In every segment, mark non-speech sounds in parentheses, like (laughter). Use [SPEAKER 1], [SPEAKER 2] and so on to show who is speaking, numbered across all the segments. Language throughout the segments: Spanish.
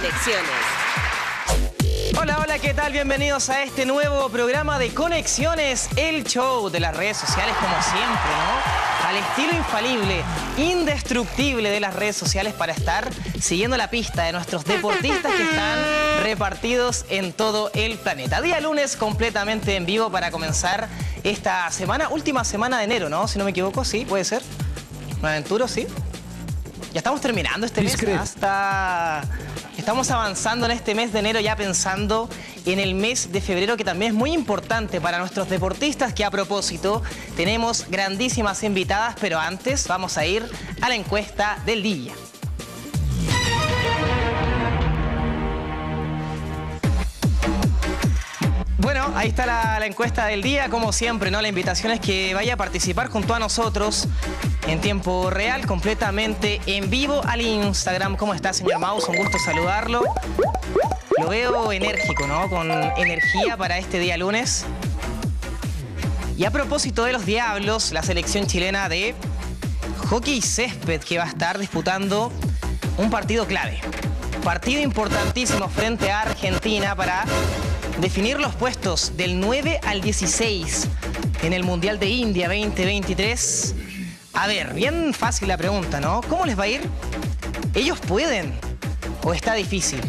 [SPEAKER 1] Conexiones.
[SPEAKER 2] Hola, hola, ¿qué tal? Bienvenidos a este nuevo programa de Conexiones, el show de las redes sociales como siempre, ¿no? Al estilo infalible, indestructible de las redes sociales para estar siguiendo la pista de nuestros deportistas que están repartidos en todo el planeta. Día lunes completamente en vivo para comenzar esta semana, última semana de enero, ¿no? Si no me equivoco, sí, puede ser. ¿Me aventuro, sí? Ya estamos terminando este mes. Hasta... Estamos avanzando en este mes de enero ya pensando en el mes de febrero que también es muy importante para nuestros deportistas que a propósito tenemos grandísimas invitadas, pero antes vamos a ir a la encuesta del día. Bueno, ahí está la, encuesta del día, como siempre, ¿no? La invitación es que vaya a participar junto a nosotros en tiempo real, completamente en vivo al Instagram. ¿Cómo está, señor Maus? Un gusto saludarlo. Lo veo enérgico, ¿no? Con energía para este día lunes. Y a propósito de los Diablos, la selección chilena de hockey césped que va a estar disputando un partido clave. Partido importantísimo frente a Argentina para definir los puestos del 9 al 16 en el Mundial de India 2023. A ver, bien fácil la pregunta, ¿no? ¿Cómo les va a ir? ¿Ellos pueden? ¿O está difícil?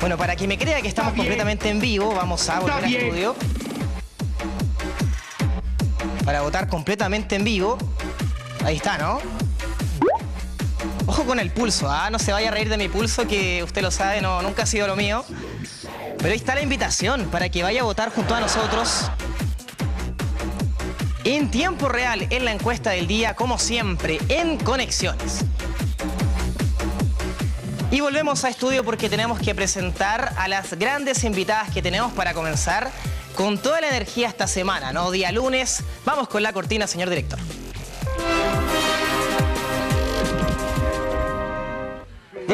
[SPEAKER 2] Bueno, para que me crea que estamos completamente en vivo, vamos a volver al estudio. Para votar completamente en vivo. Ahí está, ¿no? Ojo con el pulso, ¿ah? No se vaya a reír de mi pulso, que usted lo sabe, no, nunca ha sido lo mío. Pero ahí está la invitación para que vaya a votar junto a nosotros en tiempo real en la encuesta del día, como siempre, en Conexiones. Y volvemos a estudio porque tenemos que presentar a las grandes invitadas que tenemos para comenzar con toda la energía esta semana, ¿no? Día lunes. Vamos con la cortina, señor director.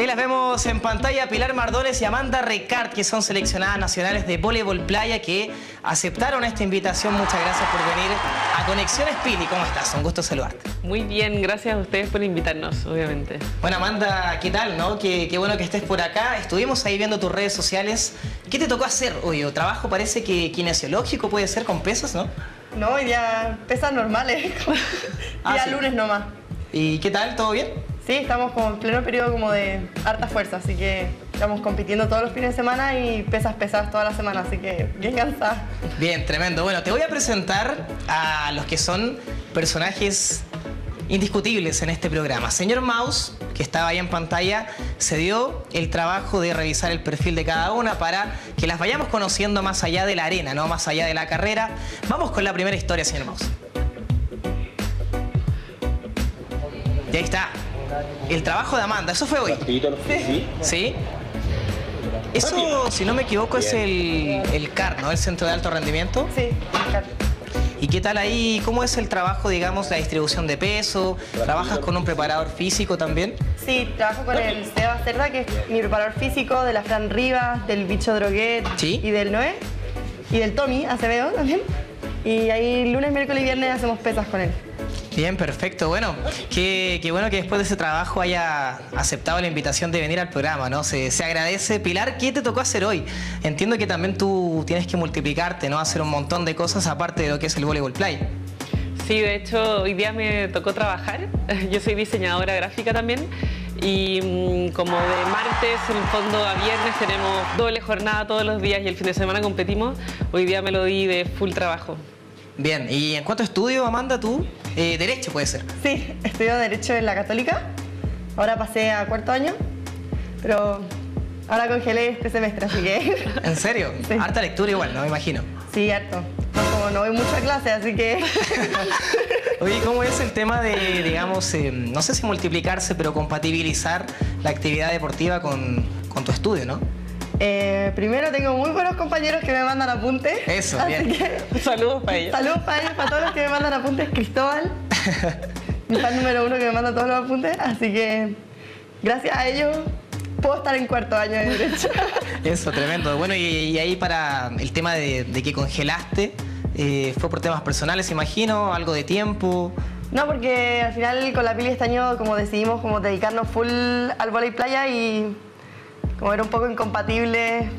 [SPEAKER 2] Ahí las vemos en pantalla Pilar Mardones y Amanda Recart, que son seleccionadas nacionales de voleibol playa, que aceptaron esta invitación. Muchas gracias por venir a Conexiones Pili. ¿Cómo estás? Un gusto saludarte.
[SPEAKER 3] Muy bien, gracias a ustedes por invitarnos, obviamente.
[SPEAKER 2] Bueno, Amanda, ¿qué tal? No? Qué, qué bueno que estés por acá. Estuvimos ahí viendo tus redes sociales. ¿Qué te tocó hacer hoy? ¿Trabajo parece que kinesiológico puede ser con pesas, no?
[SPEAKER 4] No, ya pesas normales. (laughs)
[SPEAKER 2] Ah,
[SPEAKER 4] ya
[SPEAKER 2] sí.
[SPEAKER 4] lunes nomás.
[SPEAKER 2] ¿Y qué tal? ¿Todo bien?
[SPEAKER 4] Sí, estamos como en pleno periodo como de harta fuerza, así que estamos compitiendo todos los fines de semana y pesas pesadas toda la semana, así que bien cansada.
[SPEAKER 2] Bien, tremendo. Bueno, te voy a presentar a los que son personajes indiscutibles en este programa. Señor Maus, que estaba ahí en pantalla, se dio el trabajo de revisar el perfil de cada una para que las vayamos conociendo más allá de la arena, ¿no? Más allá de la carrera. Vamos con la primera historia, señor Maus. Y ahí está. El trabajo de Amanda, eso fue hoy.
[SPEAKER 5] Sí.
[SPEAKER 2] ¿Sí? Eso, si no me equivoco, es el, el CAR, ¿no? El Centro de Alto Rendimiento.
[SPEAKER 4] Sí, Car-
[SPEAKER 2] ¿Y qué tal ahí? ¿Cómo es el trabajo, digamos, la distribución de peso? ¿Trabajas con un preparador físico también?
[SPEAKER 4] sí, trabajo con el Seba Cerda, que es mi preparador físico, de la Fran Rivas, del Bicho Droguet
[SPEAKER 2] Sí.
[SPEAKER 4] y del Noé, y del Tommy Acevedo también. Y ahí lunes, miércoles y viernes hacemos pesas con él.
[SPEAKER 2] Bien, perfecto. Bueno, qué, bueno que después de ese trabajo haya aceptado la invitación de venir al programa, ¿no? Se, se agradece. Pilar, ¿qué te tocó hacer hoy? Entiendo que también tú tienes que multiplicarte, ¿no? Hacer un montón de cosas aparte de lo que es el voleibol play.
[SPEAKER 3] Sí, de hecho, hoy día me tocó trabajar. (laughs) Yo soy diseñadora gráfica también. Y mm, como de martes, en el fondo, a viernes tenemos doble jornada todos los días y el fin de semana competimos. Hoy día me lo di de full trabajo.
[SPEAKER 2] Bien, ¿y en cuánto estudio, Amanda, tú? Eh, derecho puede ser.
[SPEAKER 4] Sí, estudio Derecho en la Católica. Ahora pasé a cuarto año, pero ahora congelé este semestre, así que (laughs)
[SPEAKER 2] ¿En serio? (laughs)
[SPEAKER 4] Sí.
[SPEAKER 2] Harta lectura igual, ¿no? Me imagino.
[SPEAKER 4] sí, harto. No, como no voy mucho a clase, así que (laughs)
[SPEAKER 2] Oye, ¿cómo es el tema de, digamos, eh, no sé si multiplicarse, pero compatibilizar la actividad deportiva con, con tu estudio, ¿no?
[SPEAKER 4] Eh, primero tengo muy buenos compañeros que me mandan apuntes.
[SPEAKER 2] Eso,
[SPEAKER 4] así
[SPEAKER 2] bien.
[SPEAKER 4] que
[SPEAKER 3] Saludos para ellos.
[SPEAKER 4] saludos para ellos, para todos los que me mandan apuntes. Cristóbal, mi fan número uno que me manda todos los apuntes. Así que gracias a ellos puedo estar en cuarto año de Derecho. (laughs)
[SPEAKER 2] Eso, tremendo. Bueno, y, y ahí para el tema de, de que congelaste, eh, ¿fue por temas personales, imagino? ¿Algo de tiempo?
[SPEAKER 4] No, porque al final con la Pili este año como decidimos como dedicarnos full al voleibol playa y como era un poco incompatible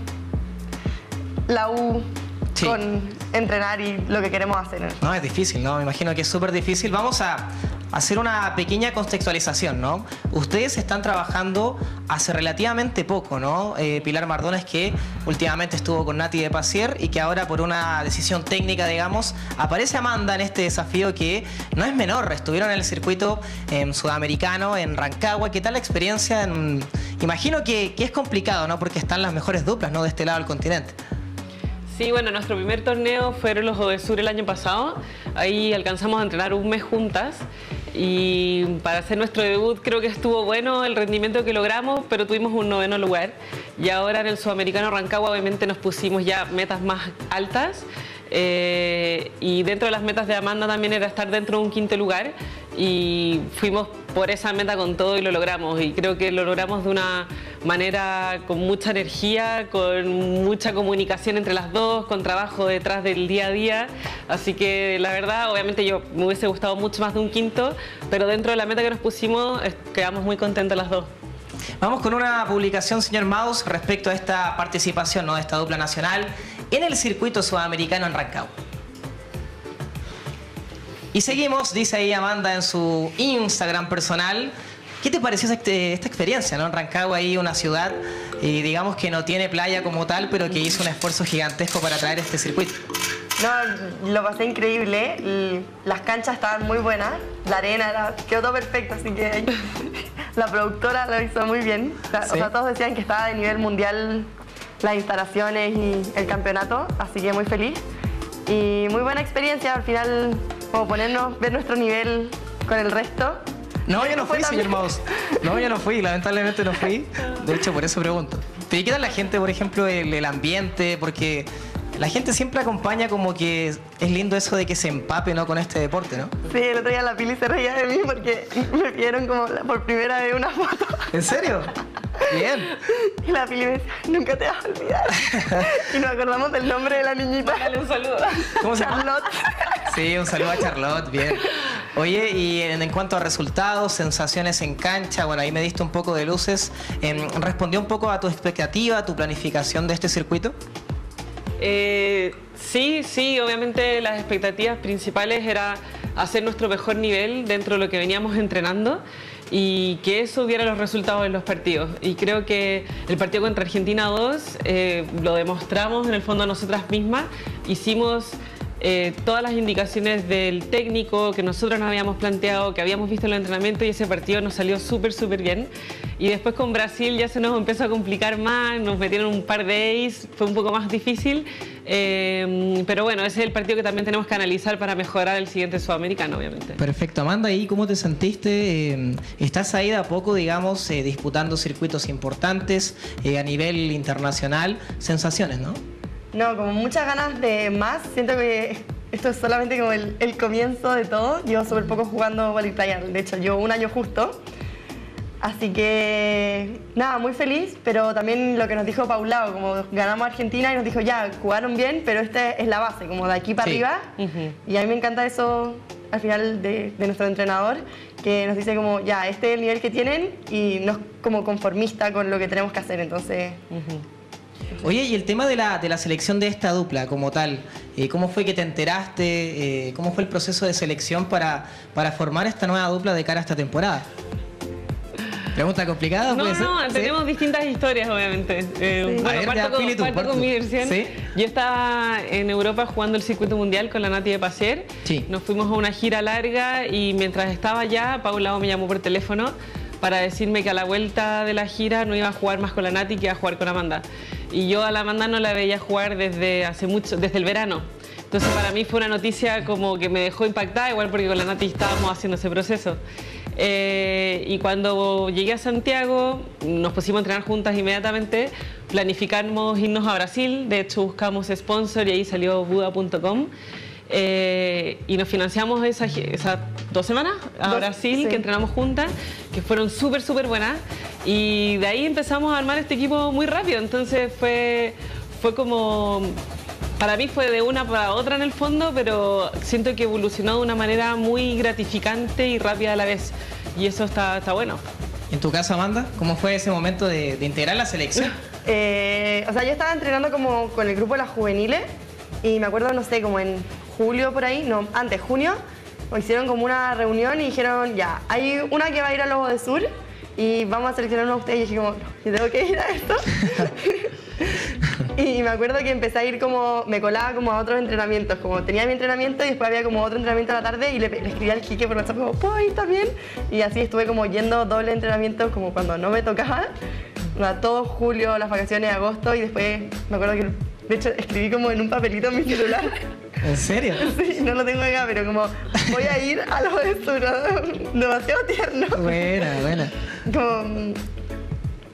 [SPEAKER 4] la U
[SPEAKER 2] Sí.
[SPEAKER 4] con entrenar y lo que queremos hacer.
[SPEAKER 2] No, es difícil, ¿no? Me imagino que es súper difícil. Vamos a hacer una pequeña contextualización, ¿no? Ustedes están trabajando hace relativamente poco, ¿no? Eh, Pilar Mardones, que últimamente estuvo con Nati de Pasier y que ahora por una decisión técnica, digamos, aparece Amanda en este desafío que no es menor. Estuvieron en el circuito sudamericano, en Rancagua. ¿Qué tal la experiencia? En- Imagino que, que es complicado, ¿no? Porque están las mejores duplas, ¿no? De este lado del continente.
[SPEAKER 3] Sí, bueno, nuestro primer torneo fueron los Odesur el año pasado. Ahí alcanzamos a entrenar un mes juntas y para hacer nuestro debut creo que estuvo bueno el rendimiento que logramos, pero tuvimos un noveno lugar. Y ahora en el Sudamericano Rancagua obviamente nos pusimos ya metas más altas. eh, y dentro de las metas de Amanda también era estar dentro de un quinto lugar y fuimos por esa meta con todo y lo logramos y creo que lo logramos de una manera con mucha energía, con mucha comunicación entre las dos, con trabajo detrás del día a día, así que la verdad obviamente yo me hubiese gustado mucho más de un quinto, pero dentro de la meta que nos pusimos quedamos muy contentas las dos.
[SPEAKER 2] Vamos con una publicación, señor Maus, respecto a esta participación ¿no? de esta dupla nacional en el circuito sudamericano en Rancagua. Y seguimos, dice ahí Amanda en su Instagram personal. ¿Qué te pareció esta, esta experiencia, no? En Rancagua, ahí una ciudad, y digamos que no tiene playa como tal, pero que hizo un esfuerzo gigantesco para traer este circuito.
[SPEAKER 4] No, lo pasé increíble. Las canchas estaban muy buenas. La arena era, quedó todo perfecto, así que (laughs) la productora lo hizo muy bien. O sea, o
[SPEAKER 2] Sí.
[SPEAKER 4] sea, todos decían que estaba de nivel mundial las instalaciones y el campeonato, así que muy feliz. Y muy buena experiencia, al final, como ponernos, ver nuestro nivel con el resto.
[SPEAKER 2] No, yo no fui, señor Maus. No, yo no fui, lamentablemente no fui. De hecho, por eso pregunto. Pero ¿y qué tal la gente, por ejemplo, el, el ambiente? Porque la gente siempre acompaña como que es lindo eso de que se empape, ¿no? Con este deporte, ¿no?
[SPEAKER 4] Sí, el otro día la Pili se reía de mí porque me pidieron como por primera vez una foto.
[SPEAKER 2] ¿En serio? Bien.
[SPEAKER 4] Y (laughs) la Pili me decía, nunca te vas a olvidar. (laughs) Y nos acordamos del nombre de la niñita.
[SPEAKER 3] Dale un saludo.
[SPEAKER 2] ¿Cómo se llama?
[SPEAKER 4] Charlotte.
[SPEAKER 2] Sí, un saludo a Charlotte, bien. Oye, y en, en cuanto a resultados, sensaciones en cancha, bueno, ahí me diste un poco de luces. Em, ¿Respondió un poco a tu expectativa, a tu planificación de este circuito?
[SPEAKER 3] Eh, sí, sí, obviamente las expectativas principales era hacer nuestro mejor nivel dentro de lo que veníamos entrenando y que eso diera los resultados en los partidos. Y creo que el partido contra Argentina 2 eh, lo demostramos en el fondo nosotras mismas. Hicimos eh, todas las indicaciones del técnico que nosotros nos habíamos planteado, que habíamos visto en el entrenamiento y ese partido nos salió súper, súper bien. Y después con Brasil ya se nos empezó a complicar más, nos metieron un par de ace, fue un poco más difícil. Eh, pero bueno, ese es el partido que también tenemos que analizar para mejorar el siguiente sudamericano, obviamente.
[SPEAKER 2] Perfecto, Amanda, ¿y cómo te sentiste? Eh, estás ahí de a poco, digamos, eh, disputando circuitos importantes eh, a nivel internacional. Sensaciones, ¿no?
[SPEAKER 4] No, como muchas ganas de más. Siento que esto es solamente como el, el comienzo de todo. Llevo súper poco jugando volley playa. De hecho, llevo un año justo. Así que, nada, muy feliz, pero también lo que nos dijo Paulao, como ganamos Argentina y nos dijo, ya, jugaron bien, pero esta es la base, como de aquí para
[SPEAKER 2] Sí.
[SPEAKER 4] arriba. Y a mí me encanta eso al final de, de nuestro entrenador, que nos dice como, ya, este es el nivel que tienen y no es como conformista con lo que tenemos que hacer. Entonces,
[SPEAKER 2] Oye, y el tema de la, de la selección de esta dupla como tal, eh, ¿cómo fue que te enteraste? Eh, ¿Cómo fue el proceso de selección para, para formar esta nueva dupla de cara a esta temporada? ¿Pregunta complicada?
[SPEAKER 3] No,
[SPEAKER 2] puede ser?
[SPEAKER 3] no,
[SPEAKER 2] ¿Sí?
[SPEAKER 3] tenemos distintas historias, obviamente. Eh,
[SPEAKER 4] Sí.
[SPEAKER 3] bueno,
[SPEAKER 2] ver,
[SPEAKER 3] parto,
[SPEAKER 2] ya,
[SPEAKER 3] con,
[SPEAKER 2] tú,
[SPEAKER 3] parto
[SPEAKER 2] parto
[SPEAKER 3] con mi versión.
[SPEAKER 2] ¿Sí?
[SPEAKER 3] Yo estaba en Europa jugando el circuito mundial con la Nati de Pasier.
[SPEAKER 2] Sí.
[SPEAKER 3] Nos fuimos a una gira larga y mientras estaba allá, Paula me llamó por teléfono para decirme que a la vuelta de la gira no iba a jugar más con la Nati, que iba a jugar con Amanda. Y yo a la Amanda no la veía jugar desde hace mucho, desde el verano. Entonces para mí fue una noticia como que me dejó impactada, igual porque con la Nati estábamos haciendo ese proceso. Eh, y cuando llegué a Santiago, nos pusimos a entrenar juntas inmediatamente, planificamos irnos a Brasil, de hecho buscamos sponsor y ahí salió Buda.com. Eh, y nos financiamos esa- esas dos semanas a
[SPEAKER 4] Dos,
[SPEAKER 3] Brasil,
[SPEAKER 4] sí.
[SPEAKER 3] que entrenamos juntas, que fueron súper, súper buenas. Y de ahí empezamos a armar este equipo muy rápido. Entonces fue, fue como para mí fue de una para otra en el fondo, pero siento que evolucionó de una manera muy gratificante y rápida a la vez. Y eso está, está bueno.
[SPEAKER 2] En tu caso, Amanda, ¿cómo fue ese momento de, de integrar la selección? (laughs)
[SPEAKER 4] Eh, o sea, yo estaba entrenando como con el grupo de las juveniles y me acuerdo, no sé, como en julio por ahí, no, antes, junio, hicieron como una reunión y dijeron, ya, hay una que va a ir a Lobo de Sur y vamos a seleccionar a ustedes. Y dije como, yo tengo que ir a esto. (laughs) y me acuerdo que empecé a ir como, me colaba como a otros entrenamientos, como tenía mi entrenamiento y después había como otro entrenamiento a la tarde y le, le escribí al Quique por WhatsApp como, ¿puedo ir también? Y así estuve como yendo doble entrenamiento como cuando no me tocaba, a todo julio, las vacaciones agosto y después me acuerdo que de hecho escribí como en un papelito en mi celular.
[SPEAKER 2] ¿En serio?
[SPEAKER 4] Sí, no lo tengo acá, pero como voy a ir a lo de esto, ¿no? demasiado tierno.
[SPEAKER 2] Buena, buena.
[SPEAKER 4] Como,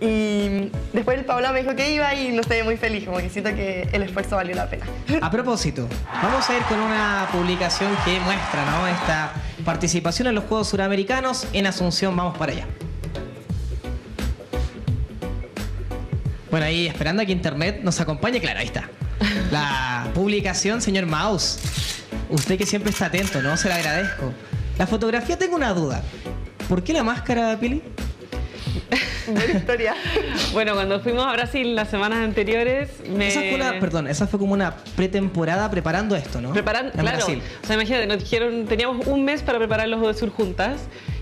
[SPEAKER 4] y después el Paula me dijo que iba y no estoy muy feliz, como que siento que el esfuerzo valió la pena.
[SPEAKER 2] A propósito, vamos a ir con una publicación que muestra ¿no? esta participación en los Juegos Suramericanos en Asunción. Vamos para allá. Bueno, ahí esperando a que Internet nos acompañe, claro, ahí está. La publicación, señor Maus. Usted que siempre está atento, ¿no? Se lo agradezco. La fotografía tengo una duda. ¿Por qué la máscara, Pili? (laughs)
[SPEAKER 4] Buena historia. (laughs)
[SPEAKER 3] Bueno, cuando fuimos a Brasil las semanas anteriores, me...
[SPEAKER 2] Esa fue una, perdón, esa fue como una pretemporada preparando esto, ¿no?
[SPEAKER 3] Preparando, claro.
[SPEAKER 2] Brasil.
[SPEAKER 3] O sea, imagínate, nos dijeron, teníamos un mes para preparar los Juegos Sur juntas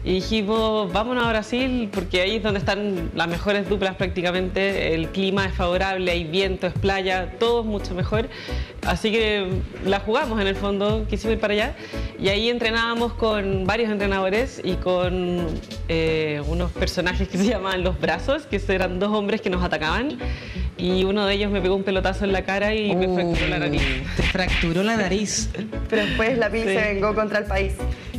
[SPEAKER 3] y dijimos, vámonos a Brasil porque ahí es donde están las mejores duplas prácticamente, el clima es favorable, hay viento, es playa, todo es mucho mejor. Así que la jugamos en el fondo, quisimos ir para allá y ahí entrenábamos con varios entrenadores y con eh, unos personajes que (laughs) se llamaban los brazos, que eran dos hombres que nos atacaban y uno de ellos me pegó un pelotazo en la cara y me fracturó la nariz.
[SPEAKER 2] Uh, Te fracturó la nariz.
[SPEAKER 4] Pero después la Pili
[SPEAKER 3] Sí.
[SPEAKER 4] se vengó contra el país.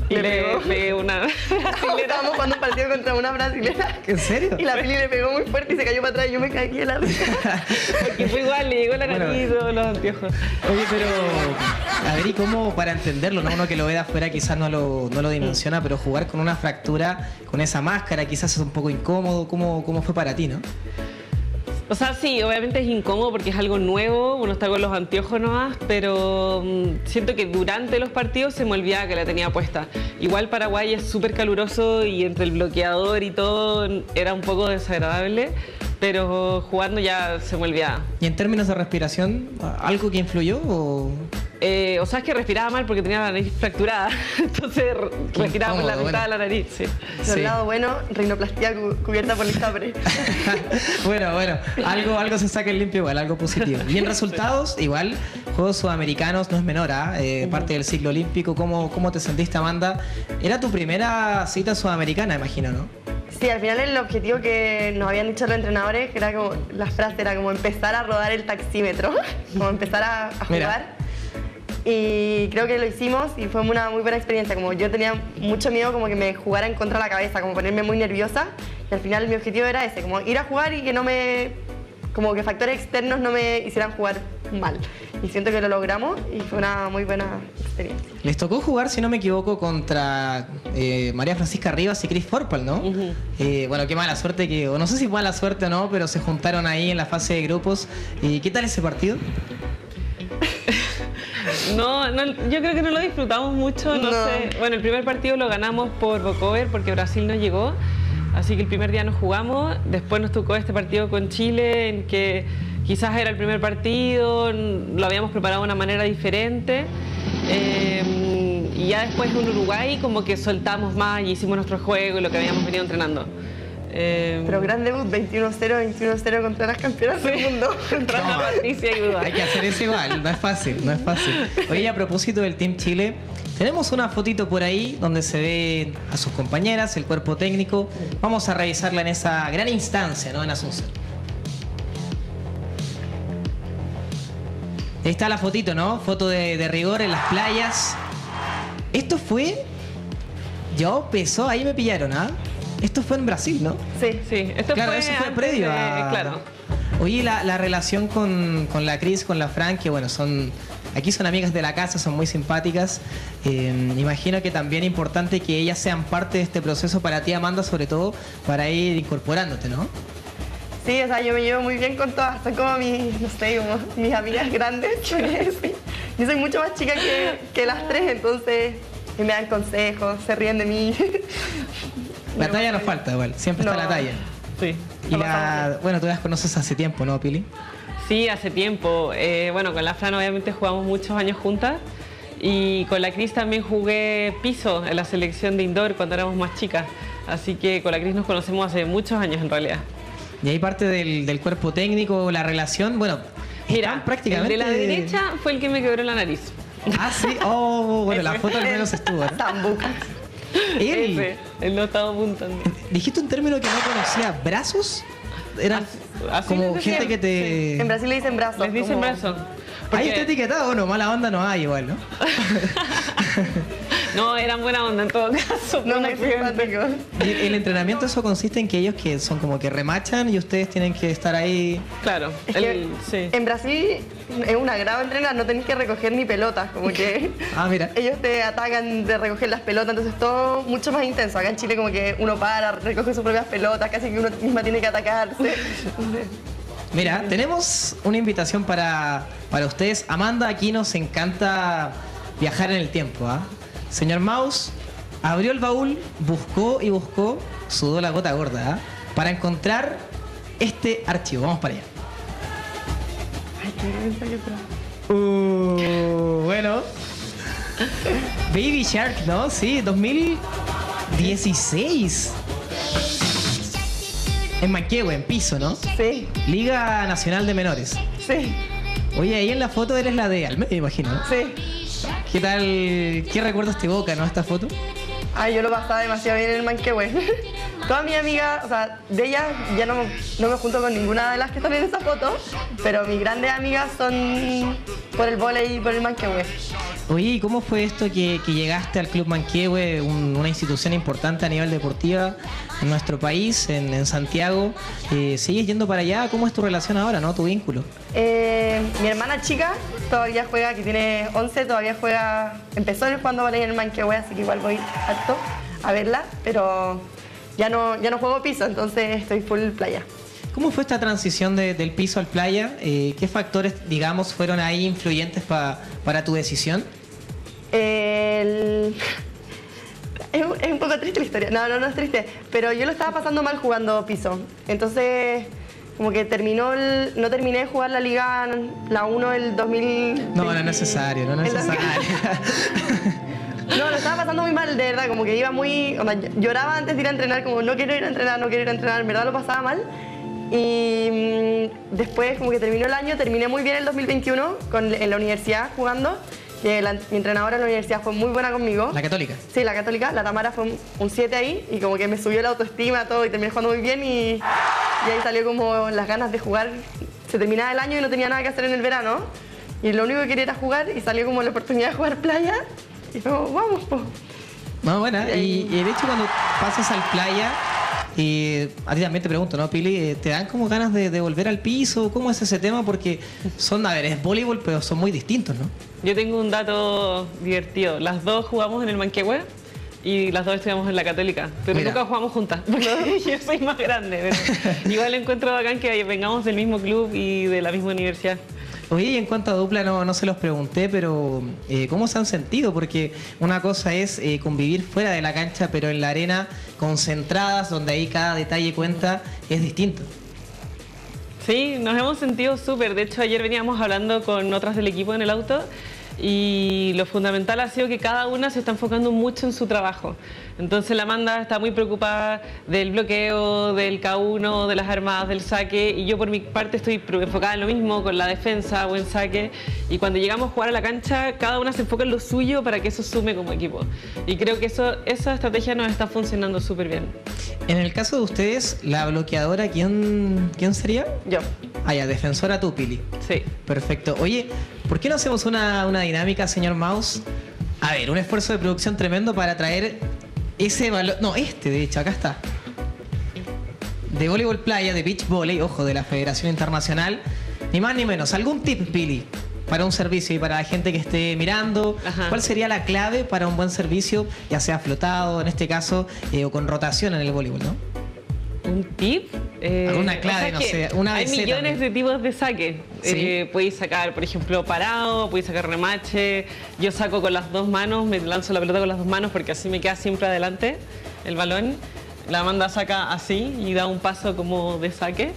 [SPEAKER 4] Le
[SPEAKER 3] le pegué una (laughs) (laughs)
[SPEAKER 4] Estábamos jugando un partido contra una brasilera.
[SPEAKER 2] ¿En serio?
[SPEAKER 4] Y la Pili le pegó muy fuerte y se cayó para atrás y yo me caí de la (laughs) risa.
[SPEAKER 3] Porque fue igual, le llegó la
[SPEAKER 2] Bueno.
[SPEAKER 3] nariz, todos los anteojos.
[SPEAKER 2] Oye, pero a ver, ¿y cómo para entenderlo? ¿no? Uno que lo ve de afuera quizás no lo, no lo dimensiona, pero jugar con una fractura, con esa máscara, quizás es un poco incómodo. ¿Cómo, cómo fue para ti, no?
[SPEAKER 3] O sea, sí, obviamente es incómodo porque es algo nuevo, uno está con los anteojos nomás, pero mm, siento que durante los partidos se me olvidaba que la tenía puesta. Igual Paraguay es súper caluroso y entre el bloqueador y todo era un poco desagradable, pero jugando ya se me olvidaba.
[SPEAKER 2] Y en términos de respiración, ¿algo que influyó? O...
[SPEAKER 3] Eh, o sea, es que respiraba mal porque tenía la nariz fracturada, (laughs) entonces respiraba por la mitad
[SPEAKER 2] bueno.
[SPEAKER 3] de la nariz. Sí.
[SPEAKER 4] Por el lado bueno, rinoplastia cu- cubierta por listapre. (laughs)
[SPEAKER 2] bueno, bueno, algo, algo se saca en limpio igual, algo positivo. Y en resultados, igual, Juegos Sudamericanos no es menor, ¿ah? Eh, parte del ciclo olímpico. ¿Cómo, ¿Cómo te sentiste, Amanda? Era tu primera cita sudamericana, imagino, ¿no?
[SPEAKER 4] Sí, al final el objetivo que nos habían dicho los entrenadores, que era como, la frase era como empezar a rodar el taxímetro, (laughs) como empezar a, a
[SPEAKER 2] Mira.
[SPEAKER 4] Y creo que lo hicimos y fue una muy buena experiencia. Como yo tenía mucho miedo como que me jugara en contra la cabeza, como ponerme muy nerviosa. Y al final mi objetivo era ese, como ir a jugar y que no me... como que factores externos no me hicieran jugar mal. Y siento que lo logramos y fue una muy buena experiencia.
[SPEAKER 2] Les tocó jugar, si no me equivoco, contra eh, María Francisca Rivas y Chris Forpal, ¿no?
[SPEAKER 3] Ujú.
[SPEAKER 2] Eh, bueno, qué mala suerte que, o no sé si mala suerte o no, pero se juntaron ahí en la fase de grupos. ¿Y qué tal ese partido? (laughs)
[SPEAKER 3] No, no, yo creo que no lo disfrutamos mucho, no,
[SPEAKER 4] No.
[SPEAKER 3] sé. Bueno, el primer partido lo ganamos por Bocover porque Brasil no llegó, así que el primer día nos jugamos. Después nos tocó este partido con Chile, en que quizás era el primer partido, lo habíamos preparado de una manera diferente. Eh, y ya después en Uruguay como que soltamos más y hicimos nuestro juego y lo que habíamos venido entrenando. Eh,
[SPEAKER 4] Pero gran debut, 21-0, 21-0 contra las campeonas del mundo. (laughs)
[SPEAKER 3] contra la Patricia.
[SPEAKER 2] Hay que hacer eso igual, no es fácil, no es fácil. Oye, a propósito del Team Chile, tenemos una fotito por ahí donde se ve a sus compañeras, el cuerpo técnico. Vamos a revisarla en esa gran instancia, ¿no? En Asunción. Ahí está la fotito, ¿no? Foto de, de rigor en las playas. Esto fue. Yo pesó, ahí me pillaron, ¿ah? Esto fue en Brasil, ¿no?
[SPEAKER 4] Sí.
[SPEAKER 3] Sí, esto
[SPEAKER 2] claro,
[SPEAKER 3] fue
[SPEAKER 2] eso fue previo
[SPEAKER 3] de-
[SPEAKER 2] a...
[SPEAKER 3] Claro.
[SPEAKER 2] Oye, la, la relación con, con la Cris, con la Fran, que bueno, son... Aquí son amigas de la casa, son muy simpáticas. Eh, imagino que también es importante que ellas sean parte de este proceso para ti, Amanda, sobre todo, para ir incorporándote, ¿no?
[SPEAKER 4] Sí, o sea, yo me llevo muy bien con todas, son como mis, no sé, como mis amigas grandes. (laughs) Yo soy mucho más chica que, que las tres, entonces me dan consejos, se ríen de mí. (laughs)
[SPEAKER 2] La talla nos falta igual, siempre está la talla.
[SPEAKER 3] Sí.
[SPEAKER 2] Y la, bueno, tú las conoces hace tiempo, ¿no, Pili?
[SPEAKER 3] Sí, hace tiempo. Eh, bueno, con la Fran obviamente jugamos muchos años juntas y con la Cris también jugué piso en la selección de indoor cuando éramos más chicas. Así que con la Cris nos conocemos hace muchos años en realidad.
[SPEAKER 2] Y ahí parte del, del cuerpo técnico, la relación, bueno,
[SPEAKER 3] Mira,
[SPEAKER 2] prácticamente...
[SPEAKER 3] el de la derecha fue el que me quebró la nariz.
[SPEAKER 2] Ah, sí, oh, bueno, la (laughs) foto al menos estuvo, ¿no? Él,
[SPEAKER 3] él no estaba apuntando.
[SPEAKER 2] dijiste un término que no conocía, ¿brazos? Eran
[SPEAKER 3] así
[SPEAKER 2] como gente
[SPEAKER 3] decían,
[SPEAKER 2] que te...
[SPEAKER 4] En Brasil le dicen brazos.
[SPEAKER 3] Les dicen
[SPEAKER 4] como-
[SPEAKER 3] brazo.
[SPEAKER 2] Ahí
[SPEAKER 3] Porque-
[SPEAKER 2] está etiquetado, bueno, mala onda no hay igual, ¿no? (laughs)
[SPEAKER 3] No, eran buena onda en todo caso.
[SPEAKER 4] No, muy
[SPEAKER 3] accidente.
[SPEAKER 4] simpático.
[SPEAKER 2] Y el entrenamiento eso consiste en que ellos que son como que remachan y ustedes tienen que estar ahí...
[SPEAKER 3] Claro,
[SPEAKER 4] Es
[SPEAKER 3] el-
[SPEAKER 4] que
[SPEAKER 3] sí.
[SPEAKER 4] En Brasil es un agrado entrenar, no tenés que recoger ni pelotas, como que (laughs)
[SPEAKER 2] Ah, mira.
[SPEAKER 4] ellos te atacan de recoger las pelotas, entonces todo mucho más intenso. Acá en Chile como que uno para, recoge sus propias pelotas, casi que uno misma tiene que atacarse. (laughs)
[SPEAKER 2] Mira, tenemos una invitación para, para ustedes. Amanda, aquí nos encanta viajar en el tiempo. ¿ah? Señor Mouse abrió el baúl, buscó y buscó, sudó la gota gorda, ¿ah? para encontrar este archivo. Vamos para allá. Uh, bueno. Baby Shark, ¿no? Sí, 2016. En Manquehue, en piso, ¿no?
[SPEAKER 4] Sí,
[SPEAKER 2] Liga Nacional de Menores.
[SPEAKER 4] sí,
[SPEAKER 2] Oye, ahí en la foto eres la de Almeida, imagino. ¿no?
[SPEAKER 4] sí.
[SPEAKER 2] ¿Qué tal? ¿Qué recuerdos te evoca, no, esta foto?
[SPEAKER 4] Ay, yo lo pasaba demasiado bien en el Manquehue. (laughs) Todas mis amigas, o sea, de ellas ya no, no me junto con ninguna de las que están en esa foto, pero mis grandes amigas son por el volei y por el Manquehue.
[SPEAKER 2] Oye, ¿y cómo fue esto que, que llegaste al Club Manquehue, un- una institución importante a nivel deportiva en nuestro país, en, en Santiago? Eh, ¿Sigues yendo para allá? ¿Cómo es tu relación ahora, no? Tu vínculo.
[SPEAKER 4] Eh, mi hermana chica todavía juega, que tiene 11, todavía juega, empezó jugando volei en el Manquehue, así que igual voy harto a verla, pero ya no, ya no juego piso, entonces estoy full playa.
[SPEAKER 2] ¿Cómo fue esta transición de- del piso al playa? Eh, ¿Qué factores, digamos, fueron ahí influyentes pa- para tu decisión?
[SPEAKER 4] El- Es, un- es un poco triste la historia. No, no, no es triste. Pero yo lo estaba pasando mal jugando piso. Entonces, como que terminó el- no terminé de jugar la liga, la 1 el 2000.
[SPEAKER 2] No, no es necesario, no es
[SPEAKER 4] el 2000.
[SPEAKER 2] necesario. (laughs)
[SPEAKER 4] No, lo estaba pasando muy mal, de verdad, como que iba muy... onda, ll- lloraba antes de ir a entrenar, como no quiero ir a entrenar, no quiero ir a entrenar, en verdad lo pasaba mal. Y mm, después, como que terminó el año, terminé muy bien el 2021 con, en la universidad jugando, que la- mi entrenadora en la universidad fue muy buena conmigo.
[SPEAKER 2] La católica.
[SPEAKER 4] Sí, la católica, la Tamara fue un- un 7 ahí y como que me subió la autoestima, todo y terminé jugando muy bien y, y ahí salió como las ganas de jugar. Se terminaba el año y no tenía nada que hacer en el verano y lo único que quería era jugar y salió como la oportunidad de jugar playa y fue como, vamos, po.
[SPEAKER 2] No, bueno, y, y de hecho cuando pasas al playa, y a ti también te pregunto, ¿no, Pili? Eh, ¿Te dan como ganas de, de volver al piso? ¿Cómo es ese tema? Porque son, a ver, es voleibol, pero son muy distintos, ¿no?
[SPEAKER 3] Yo tengo un dato divertido. Las dos jugamos en el Manquehue y las dos estudiamos en la Católica, pero
[SPEAKER 2] Mira.
[SPEAKER 3] nunca jugamos juntas. (laughs) (laughs) yo soy más grande. Pero igual encuentro bacán que vengamos del mismo club y de la misma universidad.
[SPEAKER 2] Oye, en cuanto a dupla, no, no se los pregunté, pero eh, ¿cómo se han sentido? Porque una cosa es eh, convivir fuera de la cancha, pero en la arena, concentradas, donde ahí cada detalle cuenta, es distinto.
[SPEAKER 3] Sí, nos hemos sentido súper. De hecho, ayer veníamos hablando con otras del equipo en el auto y lo fundamental ha sido que cada una se está enfocando mucho en su trabajo. Entonces la Amanda está muy preocupada del bloqueo, del K1, de las armadas, del saque y yo por mi parte estoy enfocada en lo mismo, con la defensa, buen saque y cuando llegamos a jugar a la cancha cada una se enfoca en lo suyo para que eso sume como equipo. Y creo que eso, esa estrategia nos está funcionando súper bien.
[SPEAKER 2] En el caso de ustedes, la bloqueadora, ¿quién, quién sería?
[SPEAKER 3] Yo,
[SPEAKER 2] Ah, ya, defensora tú, Pili.
[SPEAKER 3] sí.
[SPEAKER 2] Perfecto. Oye, ¿por qué no hacemos una, una dinámica, señor Mouse? A ver, un esfuerzo de producción tremendo para traer ese balón. No, este, de hecho, acá está. De voleibol playa, de beach volley, ojo, de la Federación Internacional. Ni más ni menos. ¿Algún tip, Pili? Para un servicio y para la gente que esté mirando,
[SPEAKER 3] Ajá.
[SPEAKER 2] ¿cuál sería la clave para un buen servicio, ya sea flotado en este caso, eh, o con rotación en el voleibol, ¿no?
[SPEAKER 3] ¿Un tip? Eh,
[SPEAKER 2] Alguna clave, no sé, una
[SPEAKER 3] Hay millones
[SPEAKER 2] también.
[SPEAKER 3] de tipos de saque.
[SPEAKER 2] Sí.
[SPEAKER 3] Eh, podéis sacar, por ejemplo, parado, podéis sacar remache. Yo saco con las dos manos, me lanzo la pelota con las dos manos porque así me queda siempre adelante el balón. La Amanda saca así y da un paso como de saque.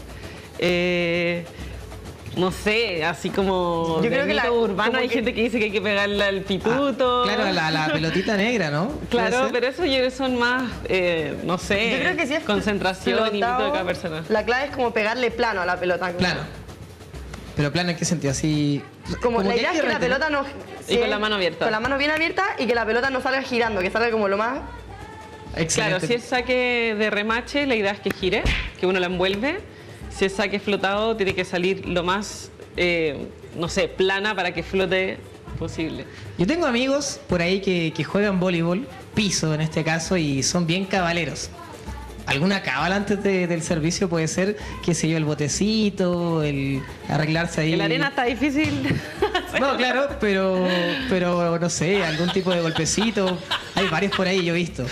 [SPEAKER 3] Eh, no sé, así como
[SPEAKER 4] Yo creo que la-
[SPEAKER 3] urbano
[SPEAKER 4] como
[SPEAKER 3] hay
[SPEAKER 4] que-
[SPEAKER 3] gente que dice que hay que pegarle al pituto.
[SPEAKER 2] Ah, claro, la, la pelotita negra, ¿no? (laughs) ¿Puede
[SPEAKER 3] Claro, pero eso yo- son más, eh, no sé,
[SPEAKER 4] Yo creo que si es
[SPEAKER 3] concentración y mito de cada persona.
[SPEAKER 4] La clave es como pegarle plano a la pelota. como-
[SPEAKER 2] Plano. Pero plano en qué sentido, así.
[SPEAKER 4] Como, la
[SPEAKER 2] que
[SPEAKER 4] idea
[SPEAKER 2] hay
[SPEAKER 4] es que la pelota no...
[SPEAKER 3] Y con la mano abierta.
[SPEAKER 4] Con la mano bien abierta y que la pelota no salga girando, que salga como lo más...
[SPEAKER 3] Claro,
[SPEAKER 2] Excelente.
[SPEAKER 3] si es saque de remache, la idea es que gire, que uno la envuelve. Si es saque flotado, tiene que salir lo más, eh, no sé, plana para que flote posible.
[SPEAKER 2] Yo tengo amigos por ahí que, que juegan voleibol, piso en este caso, y son bien cabaleros. ¿Alguna cábala antes de- del servicio puede ser, qué sé yo, el botecito, el arreglarse ahí?
[SPEAKER 3] La arena está difícil. (laughs)
[SPEAKER 2] No, claro, pero, pero no sé, algún tipo de golpecito. Hay varios por ahí, yo he visto.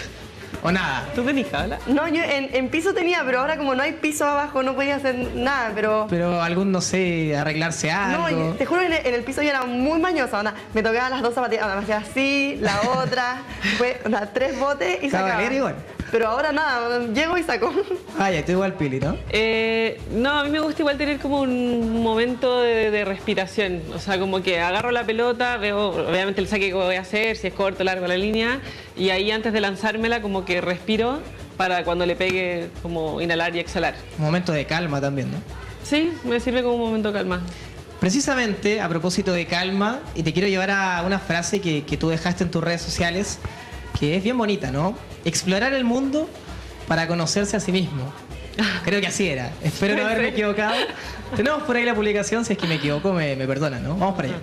[SPEAKER 2] O nada.
[SPEAKER 3] ¿Tú tenés cábala?
[SPEAKER 4] No, yo en, en piso tenía, pero ahora como no hay piso abajo no podía hacer nada, pero...
[SPEAKER 2] Pero algún, no sé, arreglarse
[SPEAKER 4] No,
[SPEAKER 2] algo.
[SPEAKER 4] y te juro, en el, en el piso yo era muy mañosa, onda. Me tocaba las dos zapatillas, onda, me hacía así, la otra, fue, onda, tres botes y sacaba.
[SPEAKER 2] Caballero igual.
[SPEAKER 4] Pero ahora nada, llego y saco.
[SPEAKER 2] Ah, ya, tú igual Pili, ¿no?
[SPEAKER 3] Eh, no, a mí me gusta igual tener como un momento de, de respiración. O sea, como que agarro la pelota, veo obviamente el saque que voy a hacer, si es corto, largo la línea, y ahí antes de lanzármela como que respiro para cuando le pegue como inhalar y exhalar.
[SPEAKER 2] Un momento de calma también, ¿no?
[SPEAKER 3] Sí, me sirve como un momento de calma.
[SPEAKER 2] Precisamente a propósito de calma, y te quiero llevar a una frase que, que tú dejaste en tus redes sociales, que es bien bonita, ¿no? Explorar el mundo para conocerse a sí mismo. (laughs) Creo que así era. Espero no haberme equivocado. Tenemos por ahí la publicación, si es que me equivoco, me, me perdonan, ¿no? Vamos para allá.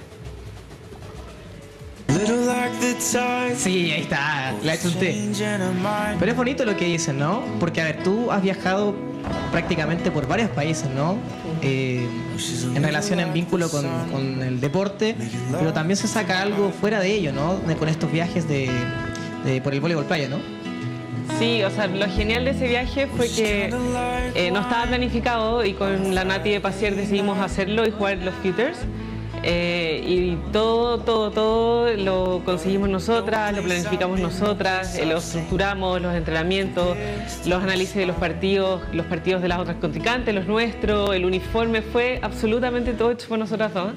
[SPEAKER 2] Sí, ahí está, la he hecho
[SPEAKER 1] mind.
[SPEAKER 2] Pero es bonito lo que dicen, ¿no? Porque, a ver, tú has viajado prácticamente por varios países, ¿no? Eh, en relación, en vínculo con, con el deporte, pero también se saca algo fuera de ello, ¿no? De- con estos viajes de, de- por el voleibol playa, ¿no?
[SPEAKER 3] Sí, o sea, lo genial de ese viaje fue que eh, no estaba planificado y con la Nati de Pasier decidimos hacerlo y jugar los Futures. Eh, y todo, todo, todo lo conseguimos nosotras, lo planificamos nosotras, eh, lo estructuramos, los entrenamientos, los análisis de los partidos, los partidos de las otras contrincantes, los nuestros, el uniforme, fue absolutamente todo hecho por nosotras dos.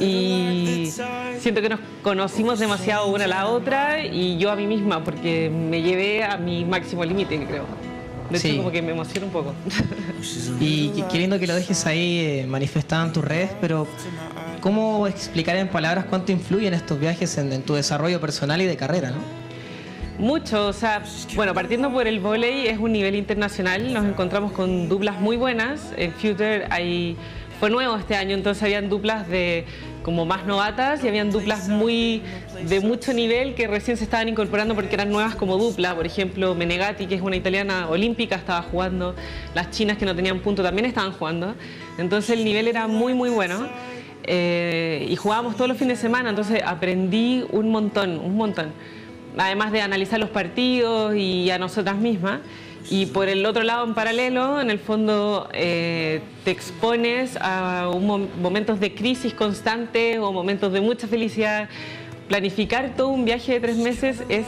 [SPEAKER 3] Y siento que nos conocimos demasiado una a la otra y yo a mí misma, porque me llevé a mi máximo límite, creo. De
[SPEAKER 2] Sí.
[SPEAKER 3] hecho, como que me emociona un poco.
[SPEAKER 2] Y qué lindo que lo dejes ahí eh, manifestado en tus redes, pero ¿cómo explicar en palabras cuánto influyen estos viajes en, en tu desarrollo personal y de carrera, no?
[SPEAKER 3] Mucho, o sea, bueno, partiendo por el volei es un nivel internacional, nos encontramos con duplas muy buenas, en Future hay, fue nuevo este año, entonces habían duplas de como más novatas y habían duplas muy de mucho nivel que recién se estaban incorporando porque eran nuevas como dupla, por ejemplo Menegatti, que es una italiana olímpica, estaba jugando, las chinas que no tenían punto también estaban jugando, entonces el nivel era muy muy bueno. Eh, y jugábamos todos los fines de semana, entonces aprendí un montón, un montón además de analizar los partidos y a nosotras mismas. Y por el otro lado, en paralelo, en el fondo eh, te expones a un mom- momentos de crisis constante o momentos de mucha felicidad. Planificar todo un viaje de tres meses es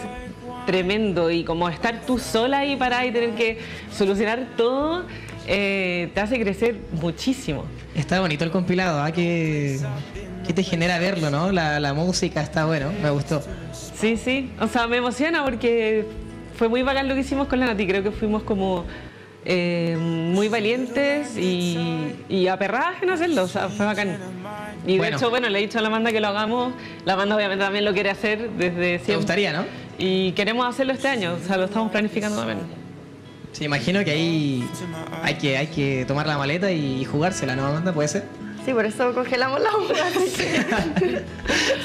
[SPEAKER 3] tremendo y como estar tú sola ahí para y tener que solucionar todo, eh, te hace crecer muchísimo.
[SPEAKER 2] Está bonito el compilado, ¿ah? Que, que te genera verlo, ¿no? La, la música está bueno, me gustó.
[SPEAKER 3] Sí, sí. O sea, me emociona porque fue muy bacán lo que hicimos con la Nati. Creo que fuimos como eh, muy valientes y, y aperradas en hacerlo. O sea, fue bacán. Y de
[SPEAKER 2] Bueno.
[SPEAKER 3] hecho, bueno, le he dicho a la Amanda que lo hagamos. La Amanda obviamente también lo quiere hacer desde siempre.
[SPEAKER 2] ¿Te gustaría, no?
[SPEAKER 3] Y queremos hacerlo este año. O sea, lo estamos planificando también.
[SPEAKER 2] Sí, imagino que ahí hay que, hay que tomar la maleta y jugársela, ¿no, Amanda? ¿Puede ser?
[SPEAKER 4] Sí, por eso congelamos la uva. (laughs)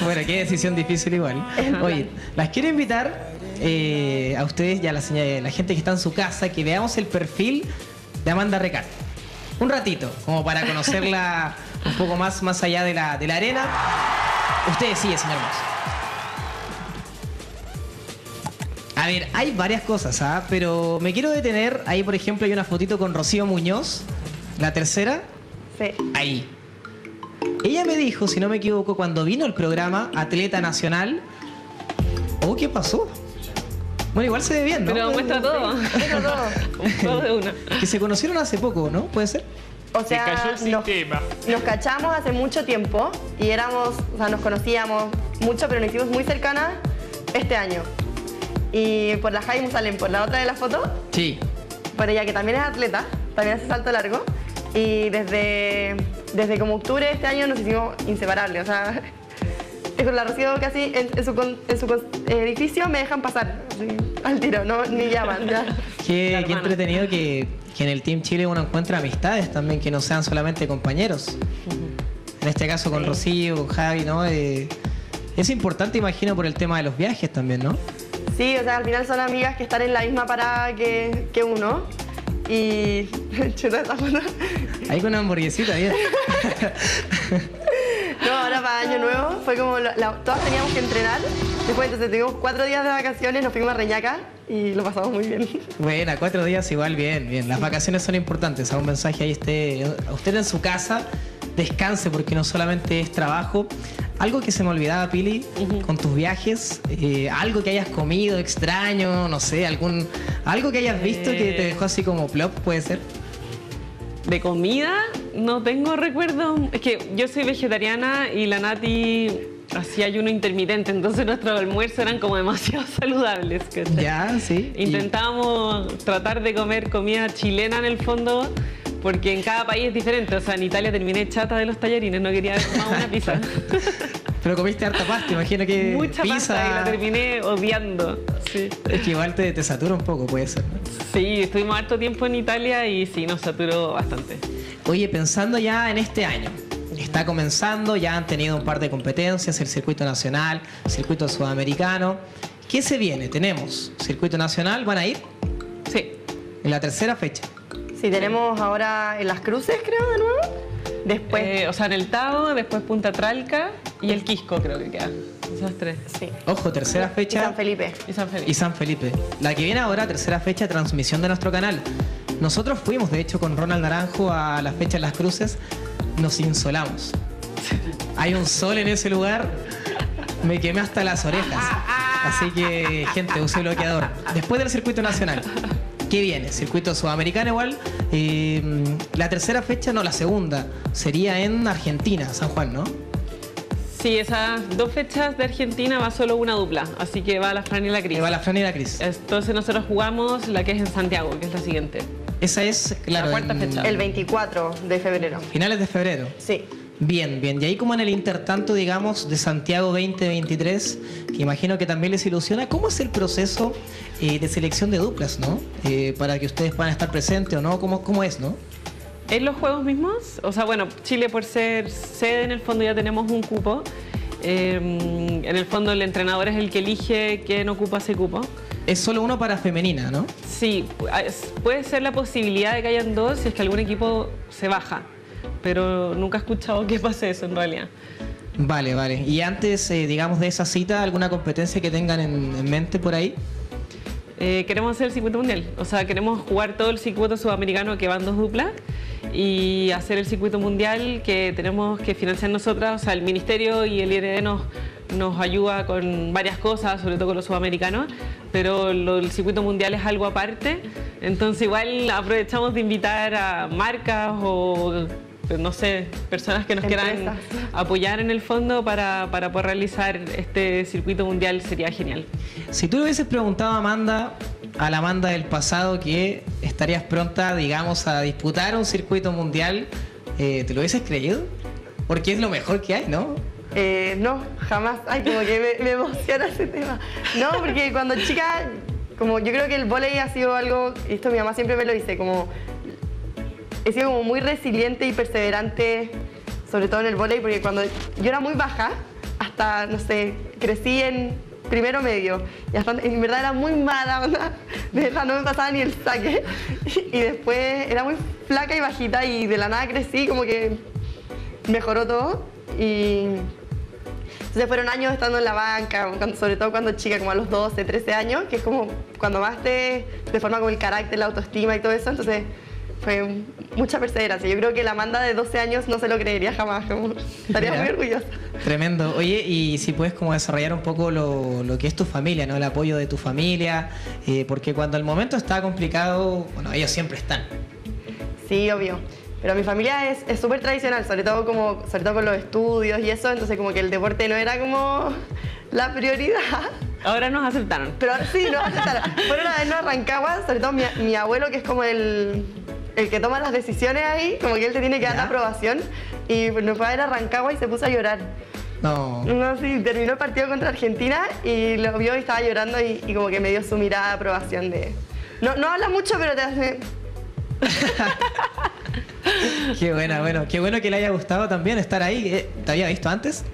[SPEAKER 4] (laughs)
[SPEAKER 2] bueno, qué decisión difícil igual. Oye, las quiero invitar eh, a ustedes y a la, señal- la gente que está en su casa que veamos el perfil de Amanda Recat. Un ratito, como para conocerla (laughs) un poco más, más allá de la, de la arena. Ustedes sigue, señor Moss. A ver, hay varias cosas, ¿ah? Pero me quiero detener. Ahí, por ejemplo, hay una fotito con Rocío Muñoz. La tercera.
[SPEAKER 4] Sí.
[SPEAKER 2] Ahí. Ella me dijo, si no me equivoco, cuando vino el programa Atleta Nacional. Oh, ¿qué pasó? Bueno, igual se ve bien, ¿no?
[SPEAKER 3] Pero muestra todo.
[SPEAKER 4] Muestra todo.
[SPEAKER 3] todo de una. (laughs)
[SPEAKER 2] Que se conocieron hace poco, ¿no? ¿Puede ser?
[SPEAKER 4] O
[SPEAKER 1] Se
[SPEAKER 4] sea,
[SPEAKER 1] cayó el
[SPEAKER 4] nos,
[SPEAKER 1] sistema.
[SPEAKER 4] nos cachamos hace mucho tiempo y éramos, o sea, nos conocíamos mucho, pero nos hicimos muy cercanas este año. Y por la Jaime salen por la otra de la foto,
[SPEAKER 2] Sí.
[SPEAKER 4] por ella que también es atleta, también hace salto largo. Y desde, desde como octubre de este año nos hicimos inseparables. O sea, es (laughs) con la Rocío casi en, en su, en su edificio me dejan pasar así, al tiro, no, ni llaman. Ya.
[SPEAKER 2] Qué, qué entretenido que, que en el Team Chile uno encuentra amistades también, que no sean solamente compañeros. En este caso con Rocío, con Javi, ¿no? Eh, es importante, imagino, por el tema de los viajes también, ¿no?
[SPEAKER 4] Sí, o sea, al final son amigas que están en la misma parada que, que uno. Y. (laughs) Chuta esta foto.
[SPEAKER 2] Ahí con una hamburguesita, bien. (laughs)
[SPEAKER 4] No, ahora para Año Nuevo fue como. la- todas teníamos que entrenar. Después, entonces tuvimos cuatro días de vacaciones, nos fuimos a Reñaca y lo pasamos muy bien.
[SPEAKER 2] Buena, cuatro días igual, bien, bien. Las vacaciones son importantes. A un mensaje ahí esté, usted en su casa, descanse porque no solamente es trabajo. Algo que se me olvidaba, Pili, con tus viajes, eh, algo que hayas comido extraño, no sé, algún, algo que hayas visto que te dejó así como plop, puede ser.
[SPEAKER 3] De comida no tengo recuerdo. Es que yo soy vegetariana y la Nati hacía ayuno intermitente, entonces nuestros almuerzos eran como demasiado (laughs) saludables. ¿cachai?
[SPEAKER 2] Ya, sí. Y-
[SPEAKER 3] Intentábamos tratar de comer comida chilena en el fondo, porque en cada país es diferente. O sea, en Italia terminé chata de los tallarines, no quería más una pizza. (laughs)
[SPEAKER 2] Pero comiste harta pasta, imagino que
[SPEAKER 3] Mucha
[SPEAKER 2] pizza.
[SPEAKER 3] pasta y la terminé odiando. Sí.
[SPEAKER 2] Es que igual te, te satura un poco, puede ser. ¿no?
[SPEAKER 3] Sí, estuvimos harto tiempo en Italia y sí, nos saturó bastante.
[SPEAKER 2] Oye, pensando ya en este año, está comenzando, ya han tenido un par de competencias, el circuito nacional, el circuito sudamericano. ¿Qué se viene? Tenemos circuito nacional, ¿van a ir?
[SPEAKER 3] Sí.
[SPEAKER 2] En la tercera fecha.
[SPEAKER 4] Sí, tenemos ahora en las cruces, creo, de nuevo. Después.
[SPEAKER 3] Eh, o sea, en el Tao, después Punta Tralca y el Quisco creo que quedan. Esas tres.
[SPEAKER 4] sí.
[SPEAKER 2] Ojo, tercera
[SPEAKER 4] Y
[SPEAKER 2] fecha.
[SPEAKER 4] San Felipe.
[SPEAKER 3] Y San Felipe.
[SPEAKER 2] y San Felipe. La que viene ahora, tercera fecha, transmisión de nuestro canal. Nosotros fuimos, de hecho, con Ronald Naranjo a la fecha de las cruces. Nos insolamos. Hay un sol en ese lugar. Me quemé hasta las orejas. Así que, gente, use bloqueador. Después del circuito nacional. ¿Qué viene? Circuito sudamericano igual. Eh, la tercera fecha, no, la segunda, sería en Argentina, San Juan, ¿no?
[SPEAKER 3] Sí, esas dos fechas de Argentina va solo una dupla, así que va la Fran y la Cris.
[SPEAKER 2] Que va la Fran y la Cris.
[SPEAKER 3] Entonces nosotros jugamos la que es en Santiago, que es la siguiente.
[SPEAKER 2] Esa es, claro,
[SPEAKER 3] La cuarta
[SPEAKER 2] en
[SPEAKER 3] fecha.
[SPEAKER 4] El 24 de febrero.
[SPEAKER 2] finales de febrero.
[SPEAKER 4] Sí.
[SPEAKER 2] Bien, bien. Y ahí como en el intertanto, digamos, de Santiago 2023, que imagino que también les ilusiona, ¿cómo es el proceso eh, de selección de duplas, no? Eh, para que ustedes puedan estar presentes o no, ¿cómo, cómo es, no?
[SPEAKER 3] En los juegos mismos, o sea, bueno, Chile por ser sede en el fondo ya tenemos un cupo. Eh, en el fondo el entrenador es el que elige quién ocupa ese cupo.
[SPEAKER 2] Es solo uno para femenina, ¿no?
[SPEAKER 3] Sí, es- puede ser la posibilidad de que hayan dos si es que algún equipo se baja, pero nunca he escuchado que pase eso en realidad.
[SPEAKER 2] Vale, vale. Y antes, eh, digamos, de esa cita, ¿alguna competencia que tengan en, en mente por ahí?
[SPEAKER 3] Eh, queremos hacer el circuito mundial, o sea, queremos jugar todo el circuito sudamericano que van dos duplas y hacer el circuito mundial que tenemos que financiar nosotras, o sea, el ministerio y el IRD nos, nos ayuda con varias cosas, sobre todo con los sudamericanos, pero lo- el circuito mundial es algo aparte, entonces igual aprovechamos de invitar a marcas o no sé, personas que nos quieran
[SPEAKER 4] Empresas.
[SPEAKER 3] apoyar en el fondo para, para poder realizar este circuito mundial sería genial.
[SPEAKER 2] Si tú le hubieses preguntado a Amanda, a la Amanda del pasado, que estarías pronta, digamos, a disputar un circuito mundial, eh, ¿te lo hubieses creído? Porque es lo mejor que hay, ¿no?
[SPEAKER 4] Eh, no, jamás. Ay, como que me, emociona ese tema. No, porque cuando chica, como yo creo que el volei ha sido algo, y esto mi mamá siempre me lo dice, como he sido como muy resiliente y perseverante, sobre todo en el volei, porque cuando yo era muy baja, hasta, no sé, crecí en primero medio, y en verdad era muy mala, (laughs) onda, de verdad no me pasaba ni el saque, y después era muy flaca y bajita, y de la nada crecí, como que mejoró todo, y entonces fueron años estando en la banca, cuando- sobre todo cuando chica, como a los 12, 13 años, que es como cuando más te, te forma como el carácter, la autoestima y todo eso. Entonces fue mucha perseverancia. Yo creo que la Amanda de 12 años no se lo creería jamás. como, estaría
[SPEAKER 2] Mira.
[SPEAKER 4] muy orgullosa.
[SPEAKER 2] Tremendo. Oye, y si puedes como desarrollar un poco lo, lo que es tu familia, ¿no? El apoyo de tu familia, eh, porque cuando el momento está complicado, bueno, ellos siempre están.
[SPEAKER 4] Sí, obvio. Pero mi familia es es súper tradicional, sobre todo, como, sobre todo con los estudios y eso, entonces como que el deporte no era como la prioridad.
[SPEAKER 3] Ahora nos aceptaron.
[SPEAKER 4] Pero sí, no, aceptaron. Fueron una vez no a Rancagua, sobre todo mi, mi abuelo, que es como el, el que toma las decisiones ahí, como que él te tiene que dar la aprobación, y nos fue a ver a Rancagua y se puso a llorar.
[SPEAKER 2] No.
[SPEAKER 4] No, sí, terminó el partido contra Argentina y lo vio y estaba llorando y, y como que me dio su mirada de aprobación de... No, no habla mucho, pero te hace... (laughs) (laughs)
[SPEAKER 2] Qué buena, bueno, qué bueno que le haya gustado también estar ahí. Eh, ¿Te había visto antes?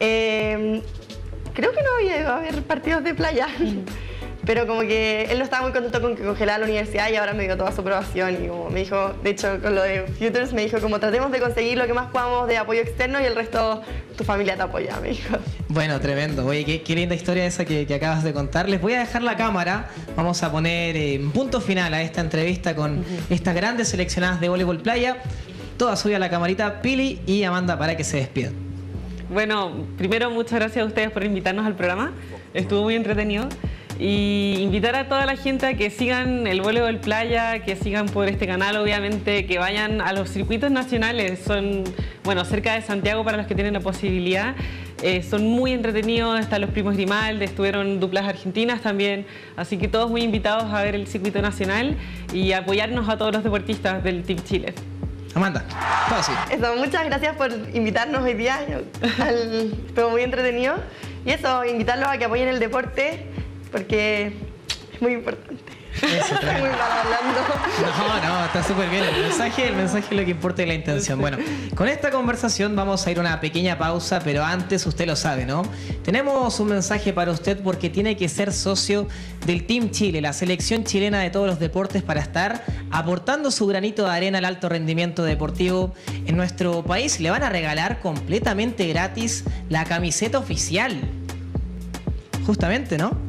[SPEAKER 4] Eh, creo que no había ido a ver partidos de playa. Pero como que él no estaba muy contento con que congelara la universidad y ahora me dio toda su aprobación y como me dijo, de hecho con lo de Futures me dijo como tratemos de conseguir lo que más podamos de apoyo externo y el resto tu familia te apoya, me dijo.
[SPEAKER 2] Bueno, tremendo. Oye, qué, qué linda historia esa que, que acabas de contar. Les voy a dejar la cámara. Vamos a poner eh, punto final a esta entrevista con estas grandes seleccionadas de voleibol playa. Todas subí a la camarita, Pili y Amanda, para que se despidan.
[SPEAKER 3] Bueno, primero muchas gracias a ustedes por invitarnos al programa. Estuvo muy entretenido. Y invitar a toda la gente a que sigan el voleibol playa, que sigan por este canal, obviamente, que vayan a los circuitos nacionales. Son, bueno, cerca de Santiago para los que tienen la posibilidad. Eh, son muy entretenidos, están los primos Grimaldi, estuvieron duplas argentinas también. Así que todos muy invitados a ver el circuito nacional y apoyarnos a todos los deportistas del Team Chile.
[SPEAKER 2] Amanda, así.
[SPEAKER 4] Eso, muchas gracias por invitarnos hoy día. al- estuvo muy entretenido. Y eso, invitarlos a que apoyen el deporte porque es muy importante.
[SPEAKER 2] Eso,
[SPEAKER 4] Estoy (laughs) muy mal hablando.
[SPEAKER 2] No, no, está súper bien. El mensaje, el mensaje es lo que importa y la intención. Bueno, con esta conversación vamos a ir a una pequeña pausa, pero antes usted lo sabe, ¿no? Tenemos un mensaje para usted porque tiene que ser socio del Team Chile, la selección chilena de todos los deportes, para estar aportando su granito de arena al alto rendimiento deportivo en nuestro país. Le van a regalar completamente gratis la camiseta oficial justamente, ¿no?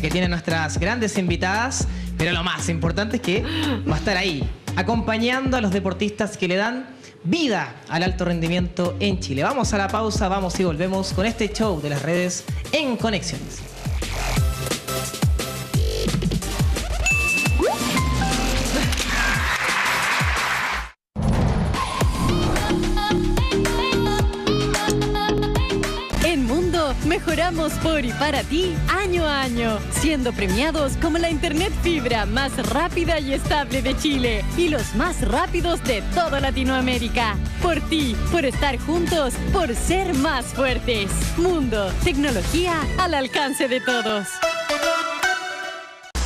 [SPEAKER 2] Que tienen nuestras grandes invitadas, pero lo más importante es que va a estar ahí, acompañando a los deportistas que le dan vida al alto rendimiento en Chile. Vamos a la pausa, vamos y volvemos con este show de las redes en Conexiones.
[SPEAKER 5] Mejoramos por y para ti año a año, siendo premiados como la Internet fibra más rápida y estable de Chile y los más rápidos de toda Latinoamérica. Por ti, por estar juntos, por ser más fuertes. Mundo, tecnología al alcance de todos.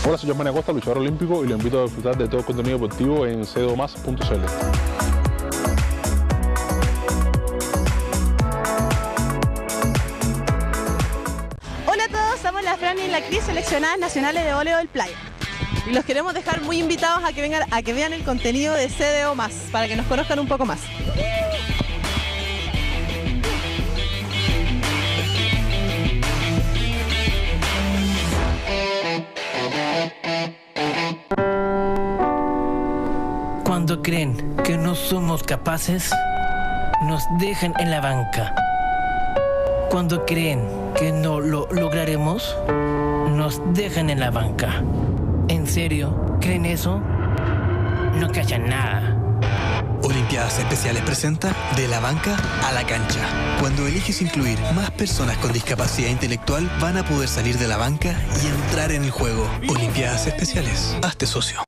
[SPEAKER 6] Hola, soy Giovanni Acosta, luchador olímpico, y lo invito a disfrutar de todo el contenido deportivo en cedomas.cl.
[SPEAKER 7] seleccionadas nacionales de voleibol playa. Y los queremos dejar muy invitados a que vengan a que vean el contenido de CDO más, para que nos conozcan un poco más.
[SPEAKER 8] Cuando creen que no somos capaces, nos dejan en la banca. Cuando creen que no lo lograremos, nos dejan en la banca. ¿En serio? ¿Creen eso? No callan nada.
[SPEAKER 9] Olimpiadas Especiales presenta De la banca a la cancha. Cuando eliges incluir más personas con discapacidad intelectual, van a poder salir de la banca y entrar en el juego. Olimpiadas Especiales. Hazte socio.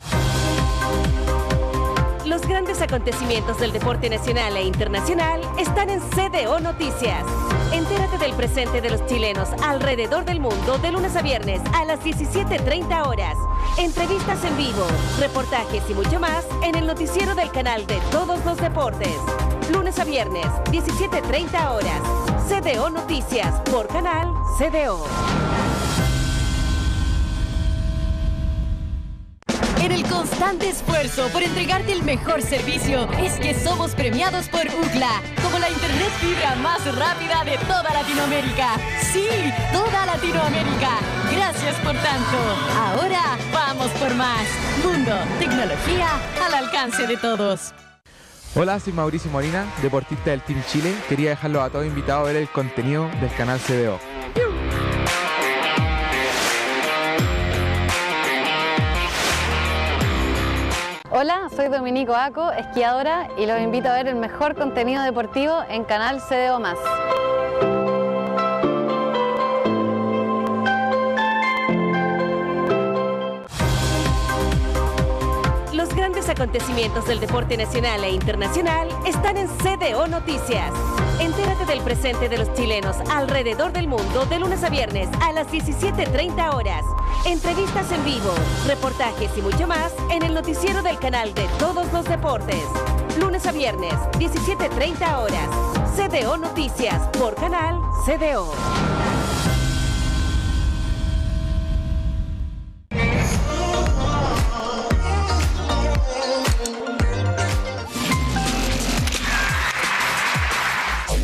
[SPEAKER 10] Los grandes acontecimientos del deporte nacional e internacional están en CDO Noticias. Entérate del presente de los chilenos alrededor del mundo de lunes a viernes a las 17.30 horas. Entrevistas en vivo, reportajes y mucho más en el noticiero del canal de todos los deportes. Lunes a viernes, 17.30 horas. CDO Noticias por canal CDO.
[SPEAKER 5] En el constante esfuerzo por entregarte el mejor servicio es que somos premiados por UCLA como la internet fibra más rápida de toda Latinoamérica. Sí, toda Latinoamérica. Gracias por tanto. Ahora vamos por más. Mundo, tecnología al alcance de todos.
[SPEAKER 11] Hola, soy Mauricio Molina, deportista del Team Chile. Quería dejarlos a todos invitados a ver el contenido del canal CDO.
[SPEAKER 12] Hola, soy Dominico Aco, esquiadora, y los invito a ver el mejor contenido deportivo en canal CDO+.
[SPEAKER 10] Los acontecimientos del deporte nacional e internacional están en CDO Noticias. Entérate del presente de los chilenos alrededor del mundo de lunes a viernes a las 17.30 horas. Entrevistas en vivo, reportajes y mucho más en el noticiero del canal de todos los deportes. Lunes a viernes, 17.30 horas. CDO Noticias por canal CDO.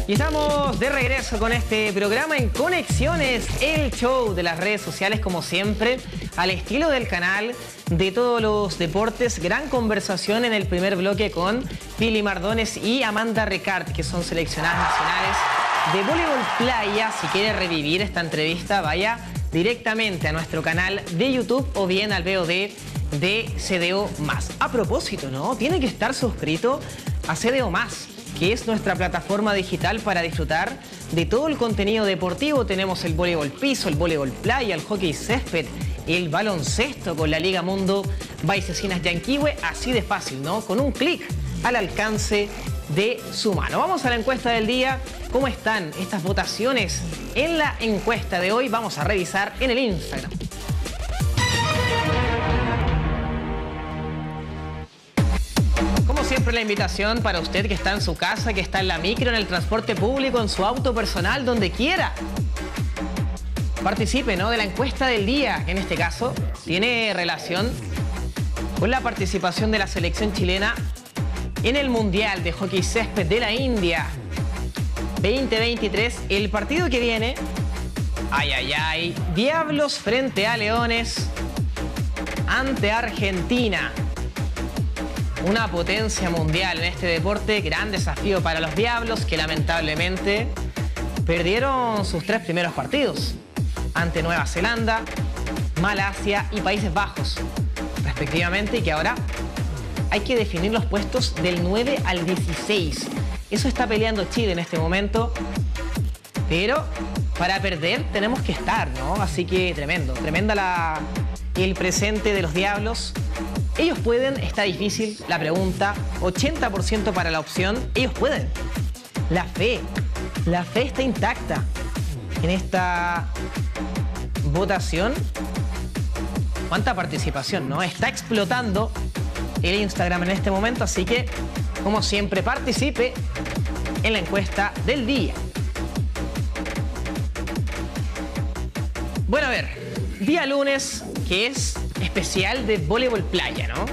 [SPEAKER 2] Y estamos de regreso con este programa en Conexiones, el show de las redes sociales como siempre, al estilo del canal de todos los deportes. Gran conversación en el primer bloque con Pili Mardones y Amanda Ricard, que son seleccionadas nacionales de voleibol playa. Si quiere revivir esta entrevista, vaya directamente a nuestro canal de YouTube o bien al VOD de CDO+. A propósito, ¿no? Tiene que estar suscrito a CDO+, que es nuestra plataforma digital para disfrutar de todo el contenido deportivo. Tenemos el voleibol piso, el voleibol playa, el hockey césped, el baloncesto con la Liga Mundo Baisesinas Yanquihue, así de fácil, ¿no? Con un clic al alcance de su mano. Vamos a la encuesta del día. ¿Cómo están estas votaciones? En la encuesta de hoy vamos a revisar en el Instagram. La invitación para usted que está en su casa, que está en la micro, en el transporte público, en su auto personal, donde quiera. Participe ¿no? de la encuesta del día, en este caso tiene relación con la participación de la selección chilena en el Mundial de Hockey Césped de la India 2023. El partido que viene, ay, ay, ay, Diablos frente a Leones ante Argentina. Una potencia mundial en este deporte, gran desafío para los Diablos que lamentablemente perdieron sus tres primeros partidos ante Nueva Zelanda, Malasia y Países Bajos, respectivamente, y que ahora hay que definir los puestos del 9 al 16. Eso está peleando Chile en este momento, pero para perder tenemos que estar, ¿no? Así que tremendo, tremenda la, el presente de los Diablos. Ellos pueden, está difícil la pregunta, 80% para la opción, ellos pueden. La fe, la fe está intacta en esta votación. ¿Cuánta participación, no? Está explotando el Instagram en este momento, así que, como siempre, participe en la encuesta del día. Bueno, a ver, día lunes, que es especial de voleibol playa, ¿no?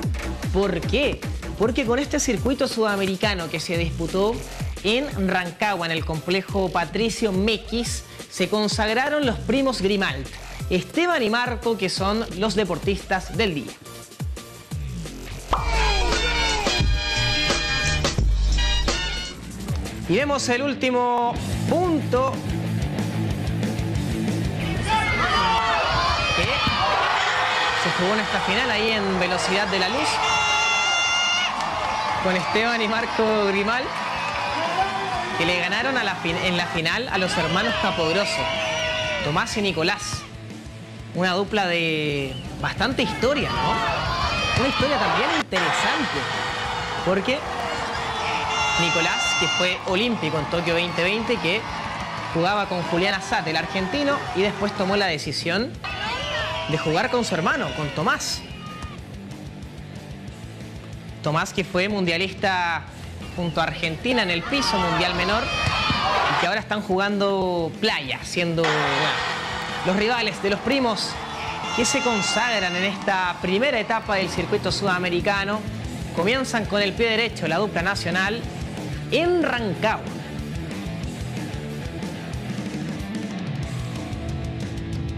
[SPEAKER 2] ¿Por qué? Porque con este circuito sudamericano que se disputó en Rancagua, en el complejo Patricio Mequis, se consagraron los primos Grimalt, Esteban y Marco, que son los deportistas del día. Y vemos el último punto. Jugó en esta final ahí en Velocidad de la Luz. Con Esteban y Marco Grimal. Que le ganaron en la final a los hermanos Capogroso. Tomás y Nicolás. Una dupla de bastante historia, ¿no? Una historia también interesante. Porque Nicolás, que fue olímpico en Tokio 2020, que jugaba con Julián Azat, el argentino, y después tomó la decisión de jugar con su hermano, con Tomás. Tomás que fue mundialista junto a Argentina en el piso mundial menor y que ahora están jugando playa, siendo los rivales de los primos que se consagran en esta primera etapa del circuito sudamericano. Comienzan con el pie derecho la dupla nacional en Rancagua.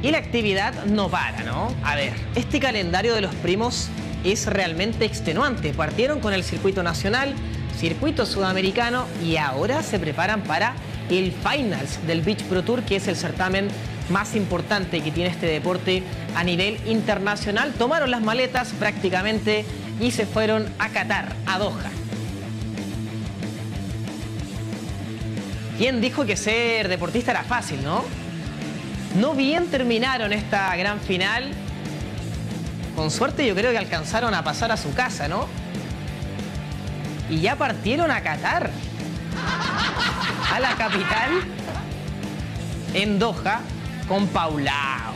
[SPEAKER 2] Y la actividad no para, ¿no? A ver, este calendario de los primos es realmente extenuante. Partieron con el circuito nacional, circuito sudamericano y ahora se preparan para el Finals del Beach Pro Tour, que es el certamen más importante que tiene este deporte a nivel internacional. Tomaron las maletas prácticamente y se fueron a Qatar, a Doha. ¿Quién dijo que ser deportista era fácil, no? No bien terminaron esta gran final. Con suerte yo creo que alcanzaron a pasar a su casa, ¿no? Y ya partieron a Qatar. A la capital. En Doha con Paulao.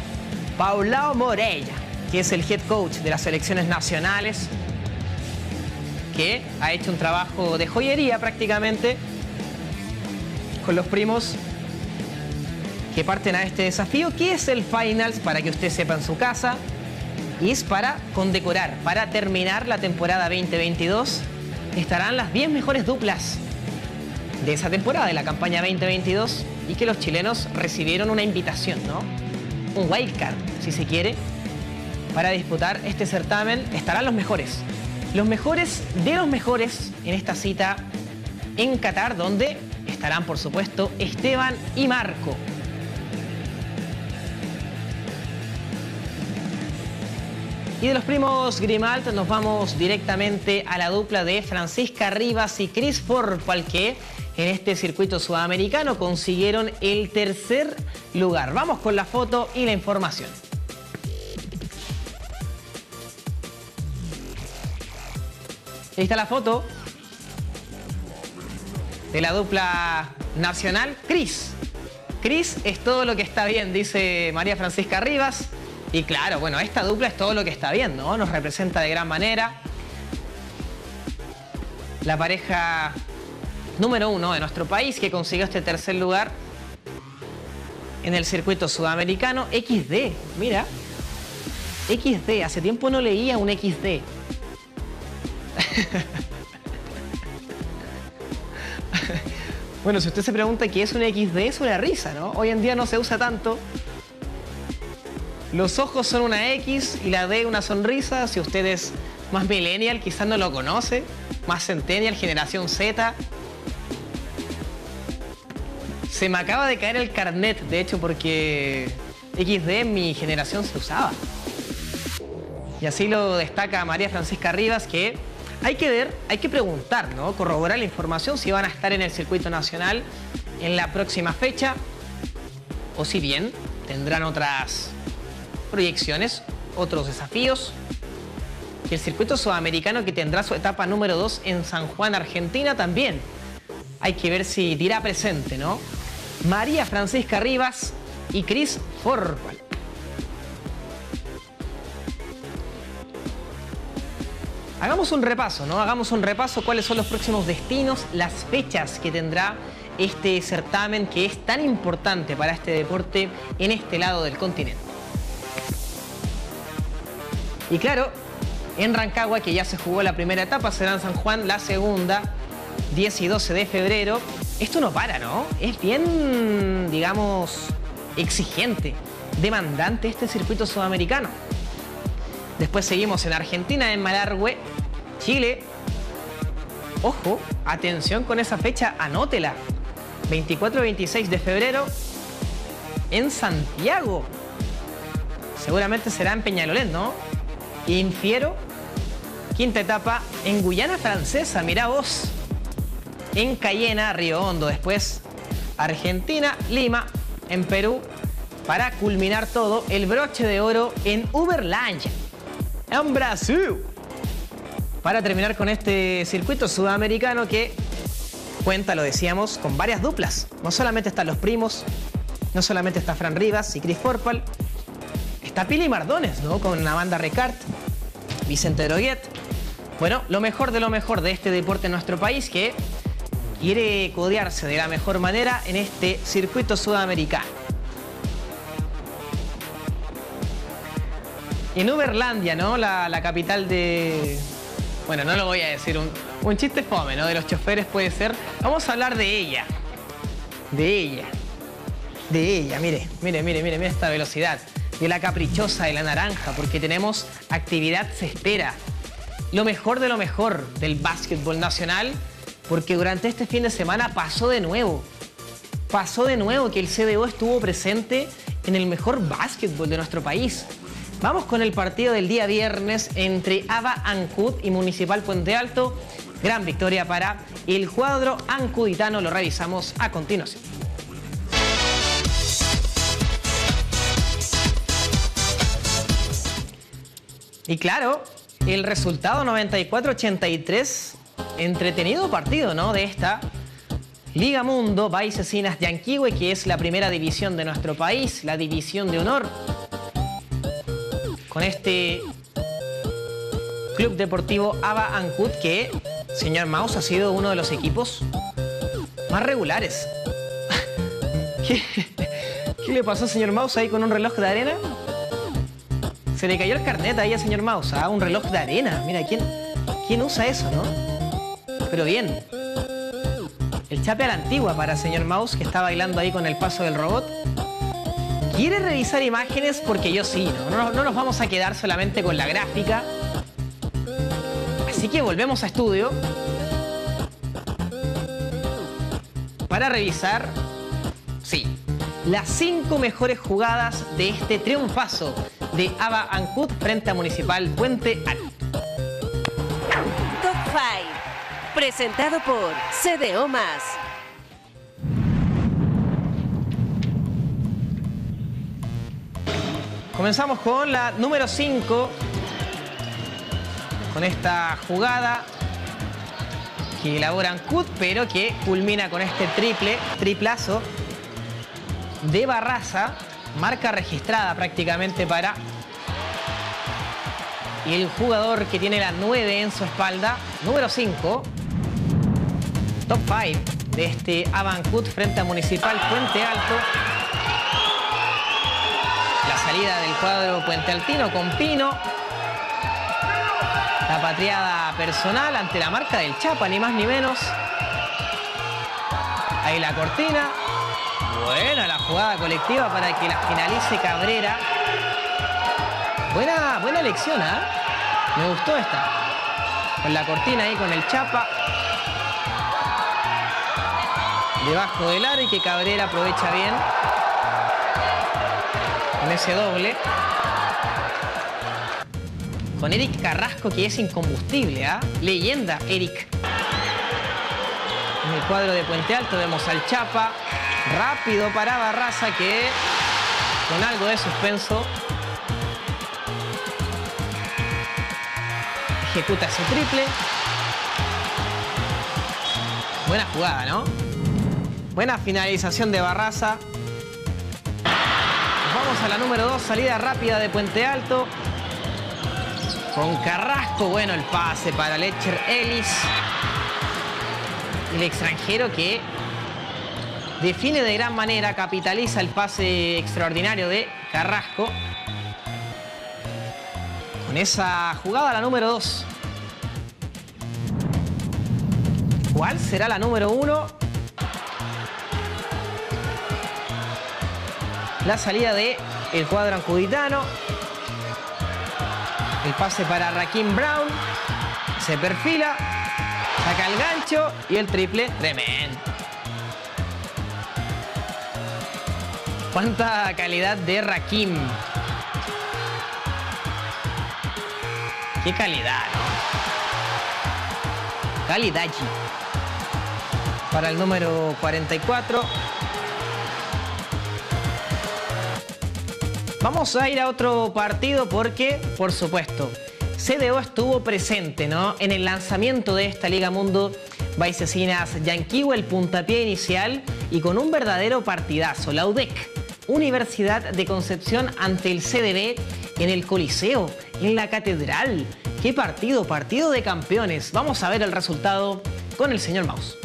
[SPEAKER 2] Paulao Morella, que es el head coach de las selecciones nacionales, que ha hecho un trabajo de joyería prácticamente con los primos parten a este desafío, que es el Finals, para que usted sepa en su casa, y es para condecorar, para terminar la temporada 2022. Estarán las 10 mejores duplas de esa temporada, de la campaña 2022, y que los chilenos recibieron una invitación, ¿no? Un wildcard, si se quiere, para disputar este certamen. Estarán los mejores, los mejores de los mejores en esta cita en Qatar, donde estarán, por supuesto, Esteban y Marco. Y de los primos Grimalt nos vamos directamente a la dupla de Francisca Rivas y Chris Forpal, que en este circuito sudamericano consiguieron el tercer lugar. Vamos con la foto y la información. Ahí está la foto de la dupla nacional, Cris. Cris es todo lo que está bien, dice María Francisca Rivas. Y claro, bueno, esta dupla es todo lo que está bien, ¿no? Nos representa de gran manera. La pareja número uno de nuestro país que consiguió este tercer lugar en el circuito sudamericano. XD, mira. XD, hace tiempo no leía un XD. (laughs) bueno, si usted se pregunta qué es un XD, es una risa, ¿no? Hoy en día no se usa tanto. Los ojos son una X y la D una sonrisa. Si usted es más millennial, quizás no lo conoce. Más centennial, generación Z. Se me acaba de caer el carnet, de hecho, porque XD en mi generación se usaba. Y así lo destaca María Francisca Rivas, que hay que ver, hay que preguntar, ¿no? Corroborar la información si van a estar en el circuito nacional en la próxima fecha o si bien tendrán otras proyecciones, otros desafíos. Y el circuito sudamericano que tendrá su etapa número 2 en San Juan, Argentina también. Hay que ver si dirá presente, ¿no? María Francisca Rivas y Cris Forpal. Hagamos un repaso, ¿no? Hagamos un repaso cuáles son los próximos destinos, las fechas que tendrá este certamen que es tan importante para este deporte en este lado del continente. Y claro, en Rancagua, que ya se jugó la primera etapa, será en San Juan la segunda, 10 y 12 de febrero. Esto no para, ¿no? Es bien, digamos, exigente, demandante este circuito sudamericano. Después seguimos en Argentina, en Malargüe, Chile. Ojo, atención con esa fecha, anótela. 24-26 de febrero en Santiago. Seguramente será en Peñalolén, ¿no? Infiero, quinta etapa en Guyana Francesa, mirá vos. En Cayena, Río Hondo. Después Argentina, Lima, en Perú. Para culminar todo, el broche de oro en Uberlândia en Brasil. Para terminar con este circuito sudamericano que cuenta, lo decíamos, con varias duplas. No solamente están los primos, no solamente está Fran Rivas y Chris Forpal, está Pili Mardones, ¿no? Con la banda Recart, Vicente Droguet. Bueno, lo mejor de lo mejor de este deporte en nuestro país que quiere codearse de la mejor manera en este circuito sudamericano. en Uberlandia, ¿no? La, capital de... Bueno, no lo voy a decir, un, un chiste fome, ¿no? De los choferes puede ser. Vamos a hablar de ella. De ella. De ella, mire, mire, mire, mire, mire esta velocidad. De la caprichosa, de la naranja, porque tenemos actividad se espera. Lo mejor de lo mejor del básquetbol nacional, porque durante este fin de semana pasó de nuevo. Pasó de nuevo que el CDO estuvo presente en el mejor básquetbol de nuestro país. Vamos con el partido del día viernes entre Ava Ancud y Municipal Puente Alto. Gran victoria para el cuadro ancuditano, lo revisamos a continuación. Y claro, el resultado 94-83, entretenido partido, ¿no? De esta Liga Mundo Baisesinas de Anquihue, que es la primera división de nuestro país, la división de honor. Con este Club Deportivo Ava Ancud, que, señor Maus, ha sido uno de los equipos más regulares. (laughs) ¿Qué, ¿Qué le pasó, señor Maus, ahí con un reloj de arena? Se le cayó el carnet ahí al señor Maus, ¿ah? un reloj de arena. Mira, ¿quién, ¿quién usa eso, no? Pero bien. El chape a la antigua para señor Maus, que está bailando ahí con el paso del robot. ¿Quiere revisar imágenes? Porque yo sí, ¿no? No, no nos vamos a quedar solamente con la gráfica. Así que volvemos a estudio. Para revisar, sí, las cinco mejores jugadas de este triunfazo de Ava Ancud frente a Municipal Puente Alto.
[SPEAKER 10] Top 5. Presentado por CDO Más.
[SPEAKER 2] Comenzamos con la número 5. Con esta jugada que elabora Ancud, pero que culmina con este triple, triplazo de Barraza. Marca registrada prácticamente para el jugador que tiene la 9 en su espalda. Número 5. Top 5 de este Avancut frente a Municipal Puente Alto. La salida del cuadro Puente Altino con Pino. La patriada personal ante la marca del Chapa, ni más ni menos. Ahí la cortina. Buena la jugada colectiva para que la finalice Cabrera. Buena, buena elección, ¿ah? Me gustó esta. Con la cortina ahí con el Chapa. Debajo del aro y que Cabrera aprovecha bien. Con ese doble. Con Eric Carrasco que es incombustible, ¿ah? Leyenda, Eric. En el cuadro de Puente Alto vemos al Chapa. Rápido para Barraza que con algo de suspenso ejecuta ese triple. Buena jugada, ¿no? Buena finalización de Barraza. Vamos a la número 2, salida rápida de Puente Alto. Con Carrasco, bueno el pase para Lecher Ellis. El extranjero que define de gran manera, capitaliza el pase extraordinario de Carrasco. Con esa jugada, la número 2. ¿Cuál será la número 1? La salida de el cuadro ancuditano. El pase para Rakim Brown. Se perfila. Saca el gancho y el triple. Tremendo. Cuánta calidad de Rakim. Qué calidad, ¿no? Calidad. Para el número 44. Vamos a ir a otro partido porque, por supuesto, CDO estuvo presente ¿no? en el lanzamiento de esta Liga Mundo Baisesinas Yanquiwa, el puntapié inicial y con un verdadero partidazo. La UDEC, Universidad de Concepción ante el CDB en el Coliseo, en la Catedral. ¿Qué partido? Partido de campeones. Vamos a ver el resultado con el señor Maus.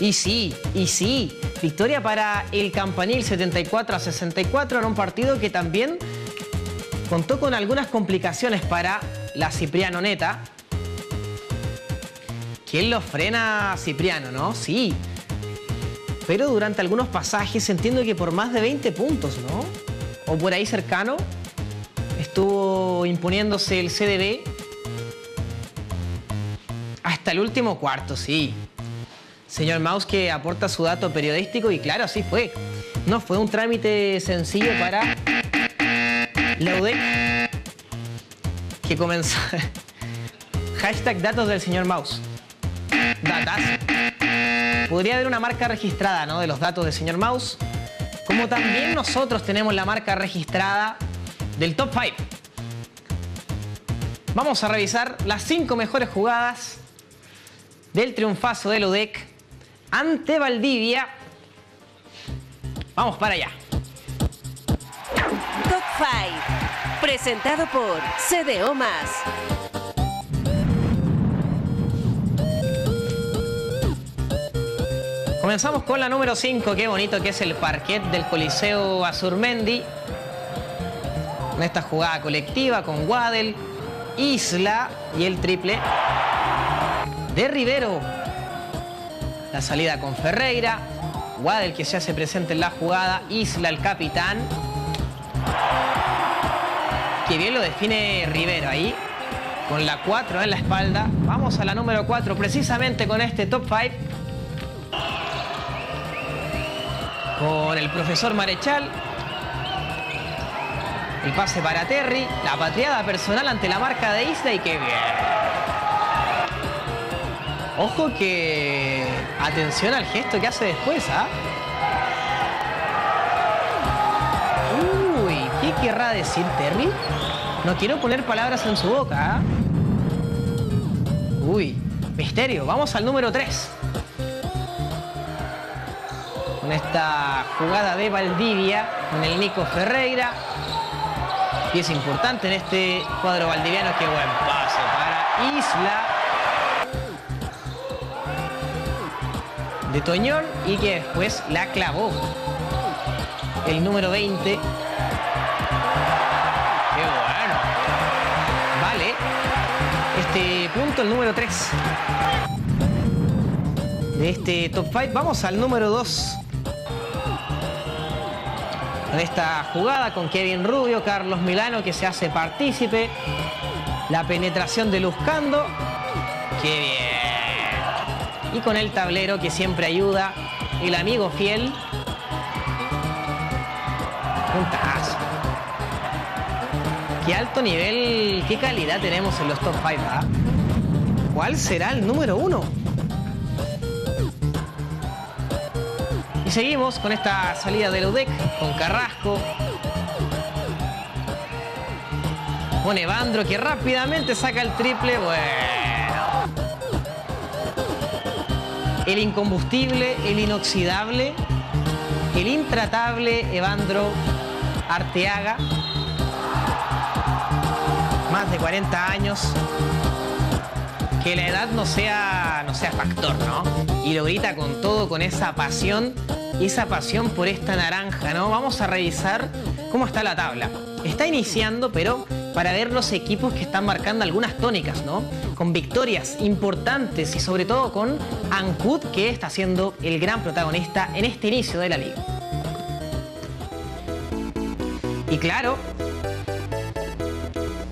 [SPEAKER 2] Y sí, y sí, Victoria para el Campanil 74 a 64 en un partido que también contó con algunas complicaciones para la Cipriano Neta. ¿Quién lo frena a Cipriano, no? Sí. Pero durante algunos pasajes entiendo que por más de 20 puntos, ¿no? O por ahí cercano estuvo imponiéndose el CDB hasta el último cuarto, sí. Señor Maus que aporta su dato periodístico y claro, así fue. No fue un trámite sencillo para la UDEC que comenzó... (laughs) Hashtag datos del señor Maus. Datas. Podría haber una marca registrada ¿no? de los datos del señor Maus. Como también nosotros tenemos la marca registrada del top 5. Vamos a revisar las 5 mejores jugadas del triunfazo del UDEC ante Valdivia. Vamos para allá.
[SPEAKER 10] Top 5. Presentado por CDO
[SPEAKER 2] Comenzamos con la número 5, qué bonito que es el parquet del Coliseo Azurmendi. En esta jugada colectiva con Guadel, Isla y el triple de Rivero. La salida con Ferreira, Guadel que se hace presente en la jugada, Isla el capitán. Que bien lo define Rivero ahí, con la 4 en la espalda. Vamos a la número 4, precisamente con este top 5. Con el profesor Marechal. El pase para Terry, la patriada personal ante la marca de Isla y qué bien. Ojo que... Atención al gesto que hace después, ¿ah? Uy, ¿qué querrá decir Terry? No quiero poner palabras en su boca, ¿ah? Uy, misterio. Vamos al número 3 esta jugada de Valdivia, con el Nico Ferreira. Y es importante en este cuadro valdiviano, que buen pase para Isla. De Toñón y que después la clavó. El número 20. Qué bueno. Vale. Este punto, el número 3 de este top 5. Vamos al número 2 en esta jugada con Kevin Rubio, Carlos Milano que se hace partícipe. La penetración de Luzcando. ¡Qué bien! Y con el tablero que siempre ayuda, el amigo fiel. Puntazo. Qué alto nivel, qué calidad tenemos en los top 5, ¿ah? ¿Cuál será el número uno? Seguimos con esta salida del UDEC, con Carrasco. Con Evandro que rápidamente saca el triple. Bueno. El incombustible, el inoxidable, el intratable Evandro Arteaga. Más de 40 años. Que la edad no sea, no sea factor, ¿no? Y lo grita con todo, con esa pasión y esa pasión por esta naranja, ¿no? Vamos a revisar cómo está la tabla. Está iniciando, pero para ver los equipos que están marcando algunas tónicas, ¿no? Con victorias importantes y sobre todo con Ancud, que está siendo el gran protagonista en este inicio de la liga. Y claro,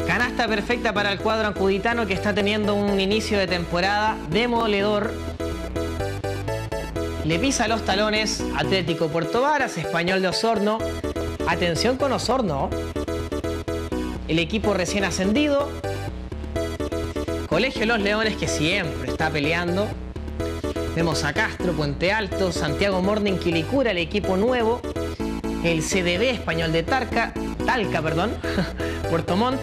[SPEAKER 2] canasta perfecta para el cuadro ancuditano que está teniendo un inicio de temporada demoledor le pisa los talones Atlético Puerto Varas, Español de Osorno. Atención con Osorno. El equipo recién ascendido. Colegio Los Leones que siempre está peleando. Vemos a Castro, Puente Alto, Santiago Morning, Quilicura, el equipo nuevo. El CDB Español de Tarca, Talca, perdón. (laughs) Puerto Montt.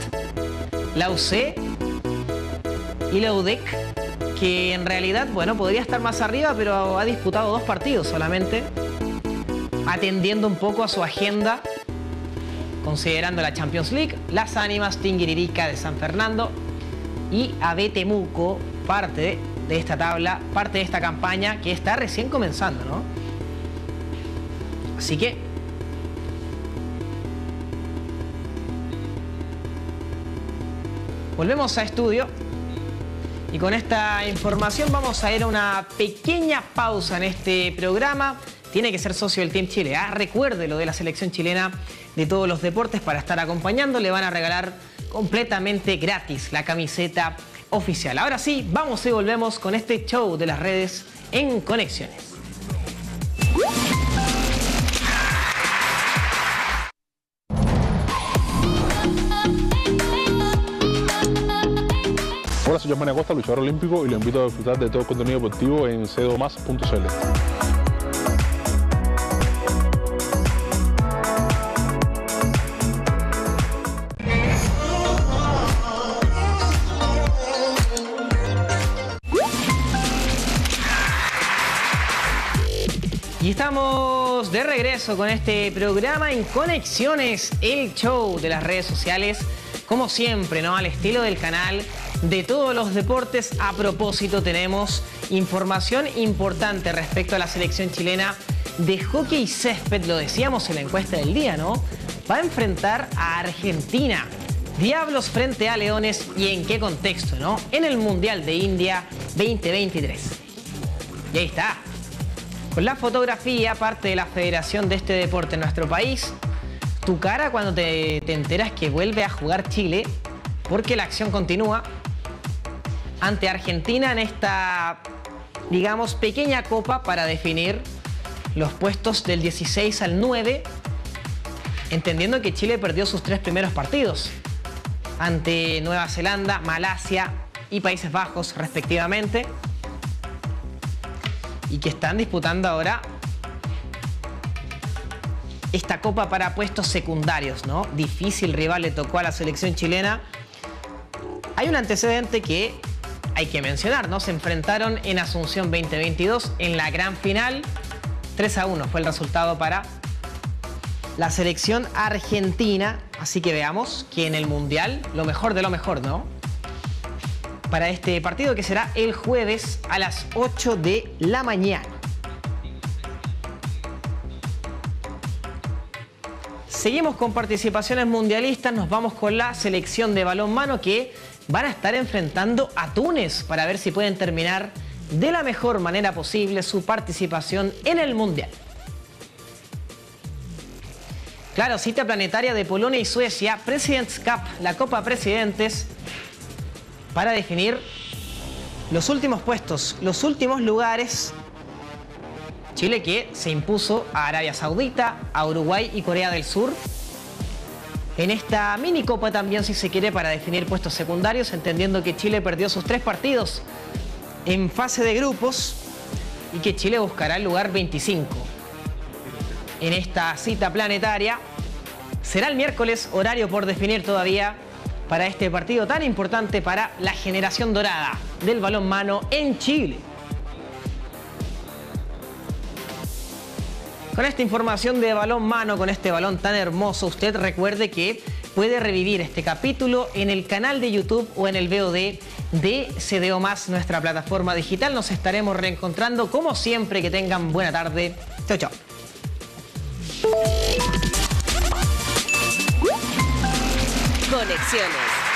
[SPEAKER 2] La UC y la UDEC que en realidad, bueno, podría estar más arriba, pero ha disputado dos partidos solamente, atendiendo un poco a su agenda, considerando la Champions League, las ánimas Tinguiririca de San Fernando y AB Temuco, parte de esta tabla, parte de esta campaña que está recién comenzando, ¿no? Así que volvemos a estudio y con esta información vamos a ir a una pequeña pausa en este programa. Tiene que ser socio del Team Chile. ¿ah? Recuerde lo de la selección chilena de todos los deportes para estar acompañando. Le van a regalar completamente gratis la camiseta oficial. Ahora sí, vamos y volvemos con este show de las redes en Conexiones.
[SPEAKER 6] Hola, soy Germán Acosta, luchador olímpico y lo invito a disfrutar de todo el contenido deportivo en cedomás.cl.
[SPEAKER 2] Y estamos de regreso con este programa en Conexiones, el show de las redes sociales, como siempre, ¿no? Al estilo del canal de todos los deportes. A propósito, tenemos información importante respecto a la selección chilena de hockey y césped, lo decíamos en la encuesta del día, ¿no? Va a enfrentar a Argentina. Diablos frente a Leones y en qué contexto, ¿no? En el Mundial de India 2023. Y ahí está. Con la fotografía, parte de la federación de este deporte en nuestro país, tu cara cuando te, te enteras que vuelve a jugar Chile, porque la acción continúa ante Argentina en esta, digamos, pequeña copa para definir los puestos del 16 al 9, entendiendo que Chile perdió sus tres primeros partidos ante Nueva Zelanda, Malasia y Países Bajos respectivamente y que están disputando ahora esta copa para puestos secundarios, ¿no? Difícil rival le tocó a la selección chilena. Hay un antecedente que hay que mencionar, ¿no? Se enfrentaron en Asunción 2022 en la gran final. 3 a 1 fue el resultado para la selección argentina. Así que veamos que en el Mundial, lo mejor de lo mejor, ¿no? para este partido que será el jueves a las 8 de la mañana. Seguimos con participaciones mundialistas, nos vamos con la selección de balón mano que van a estar enfrentando a Túnez para ver si pueden terminar de la mejor manera posible su participación en el Mundial. Claro, cita planetaria de Polonia y Suecia, Presidents Cup, la Copa Presidentes, para definir los últimos puestos, los últimos lugares. Chile que se impuso a Arabia Saudita, a Uruguay y Corea del Sur. En esta mini copa también, si se quiere, para definir puestos secundarios, entendiendo que Chile perdió sus tres partidos en fase de grupos y que Chile buscará el lugar 25. En esta cita planetaria será el miércoles, horario por definir todavía, para este partido tan importante para la generación dorada del balón mano en Chile. Con esta información de balón mano, con este balón tan hermoso, usted recuerde que puede revivir este capítulo en el canal de YouTube o en el VOD de CDO Más, nuestra plataforma digital. Nos estaremos reencontrando como siempre. Que tengan buena tarde. Chao, chao.
[SPEAKER 10] Conexiones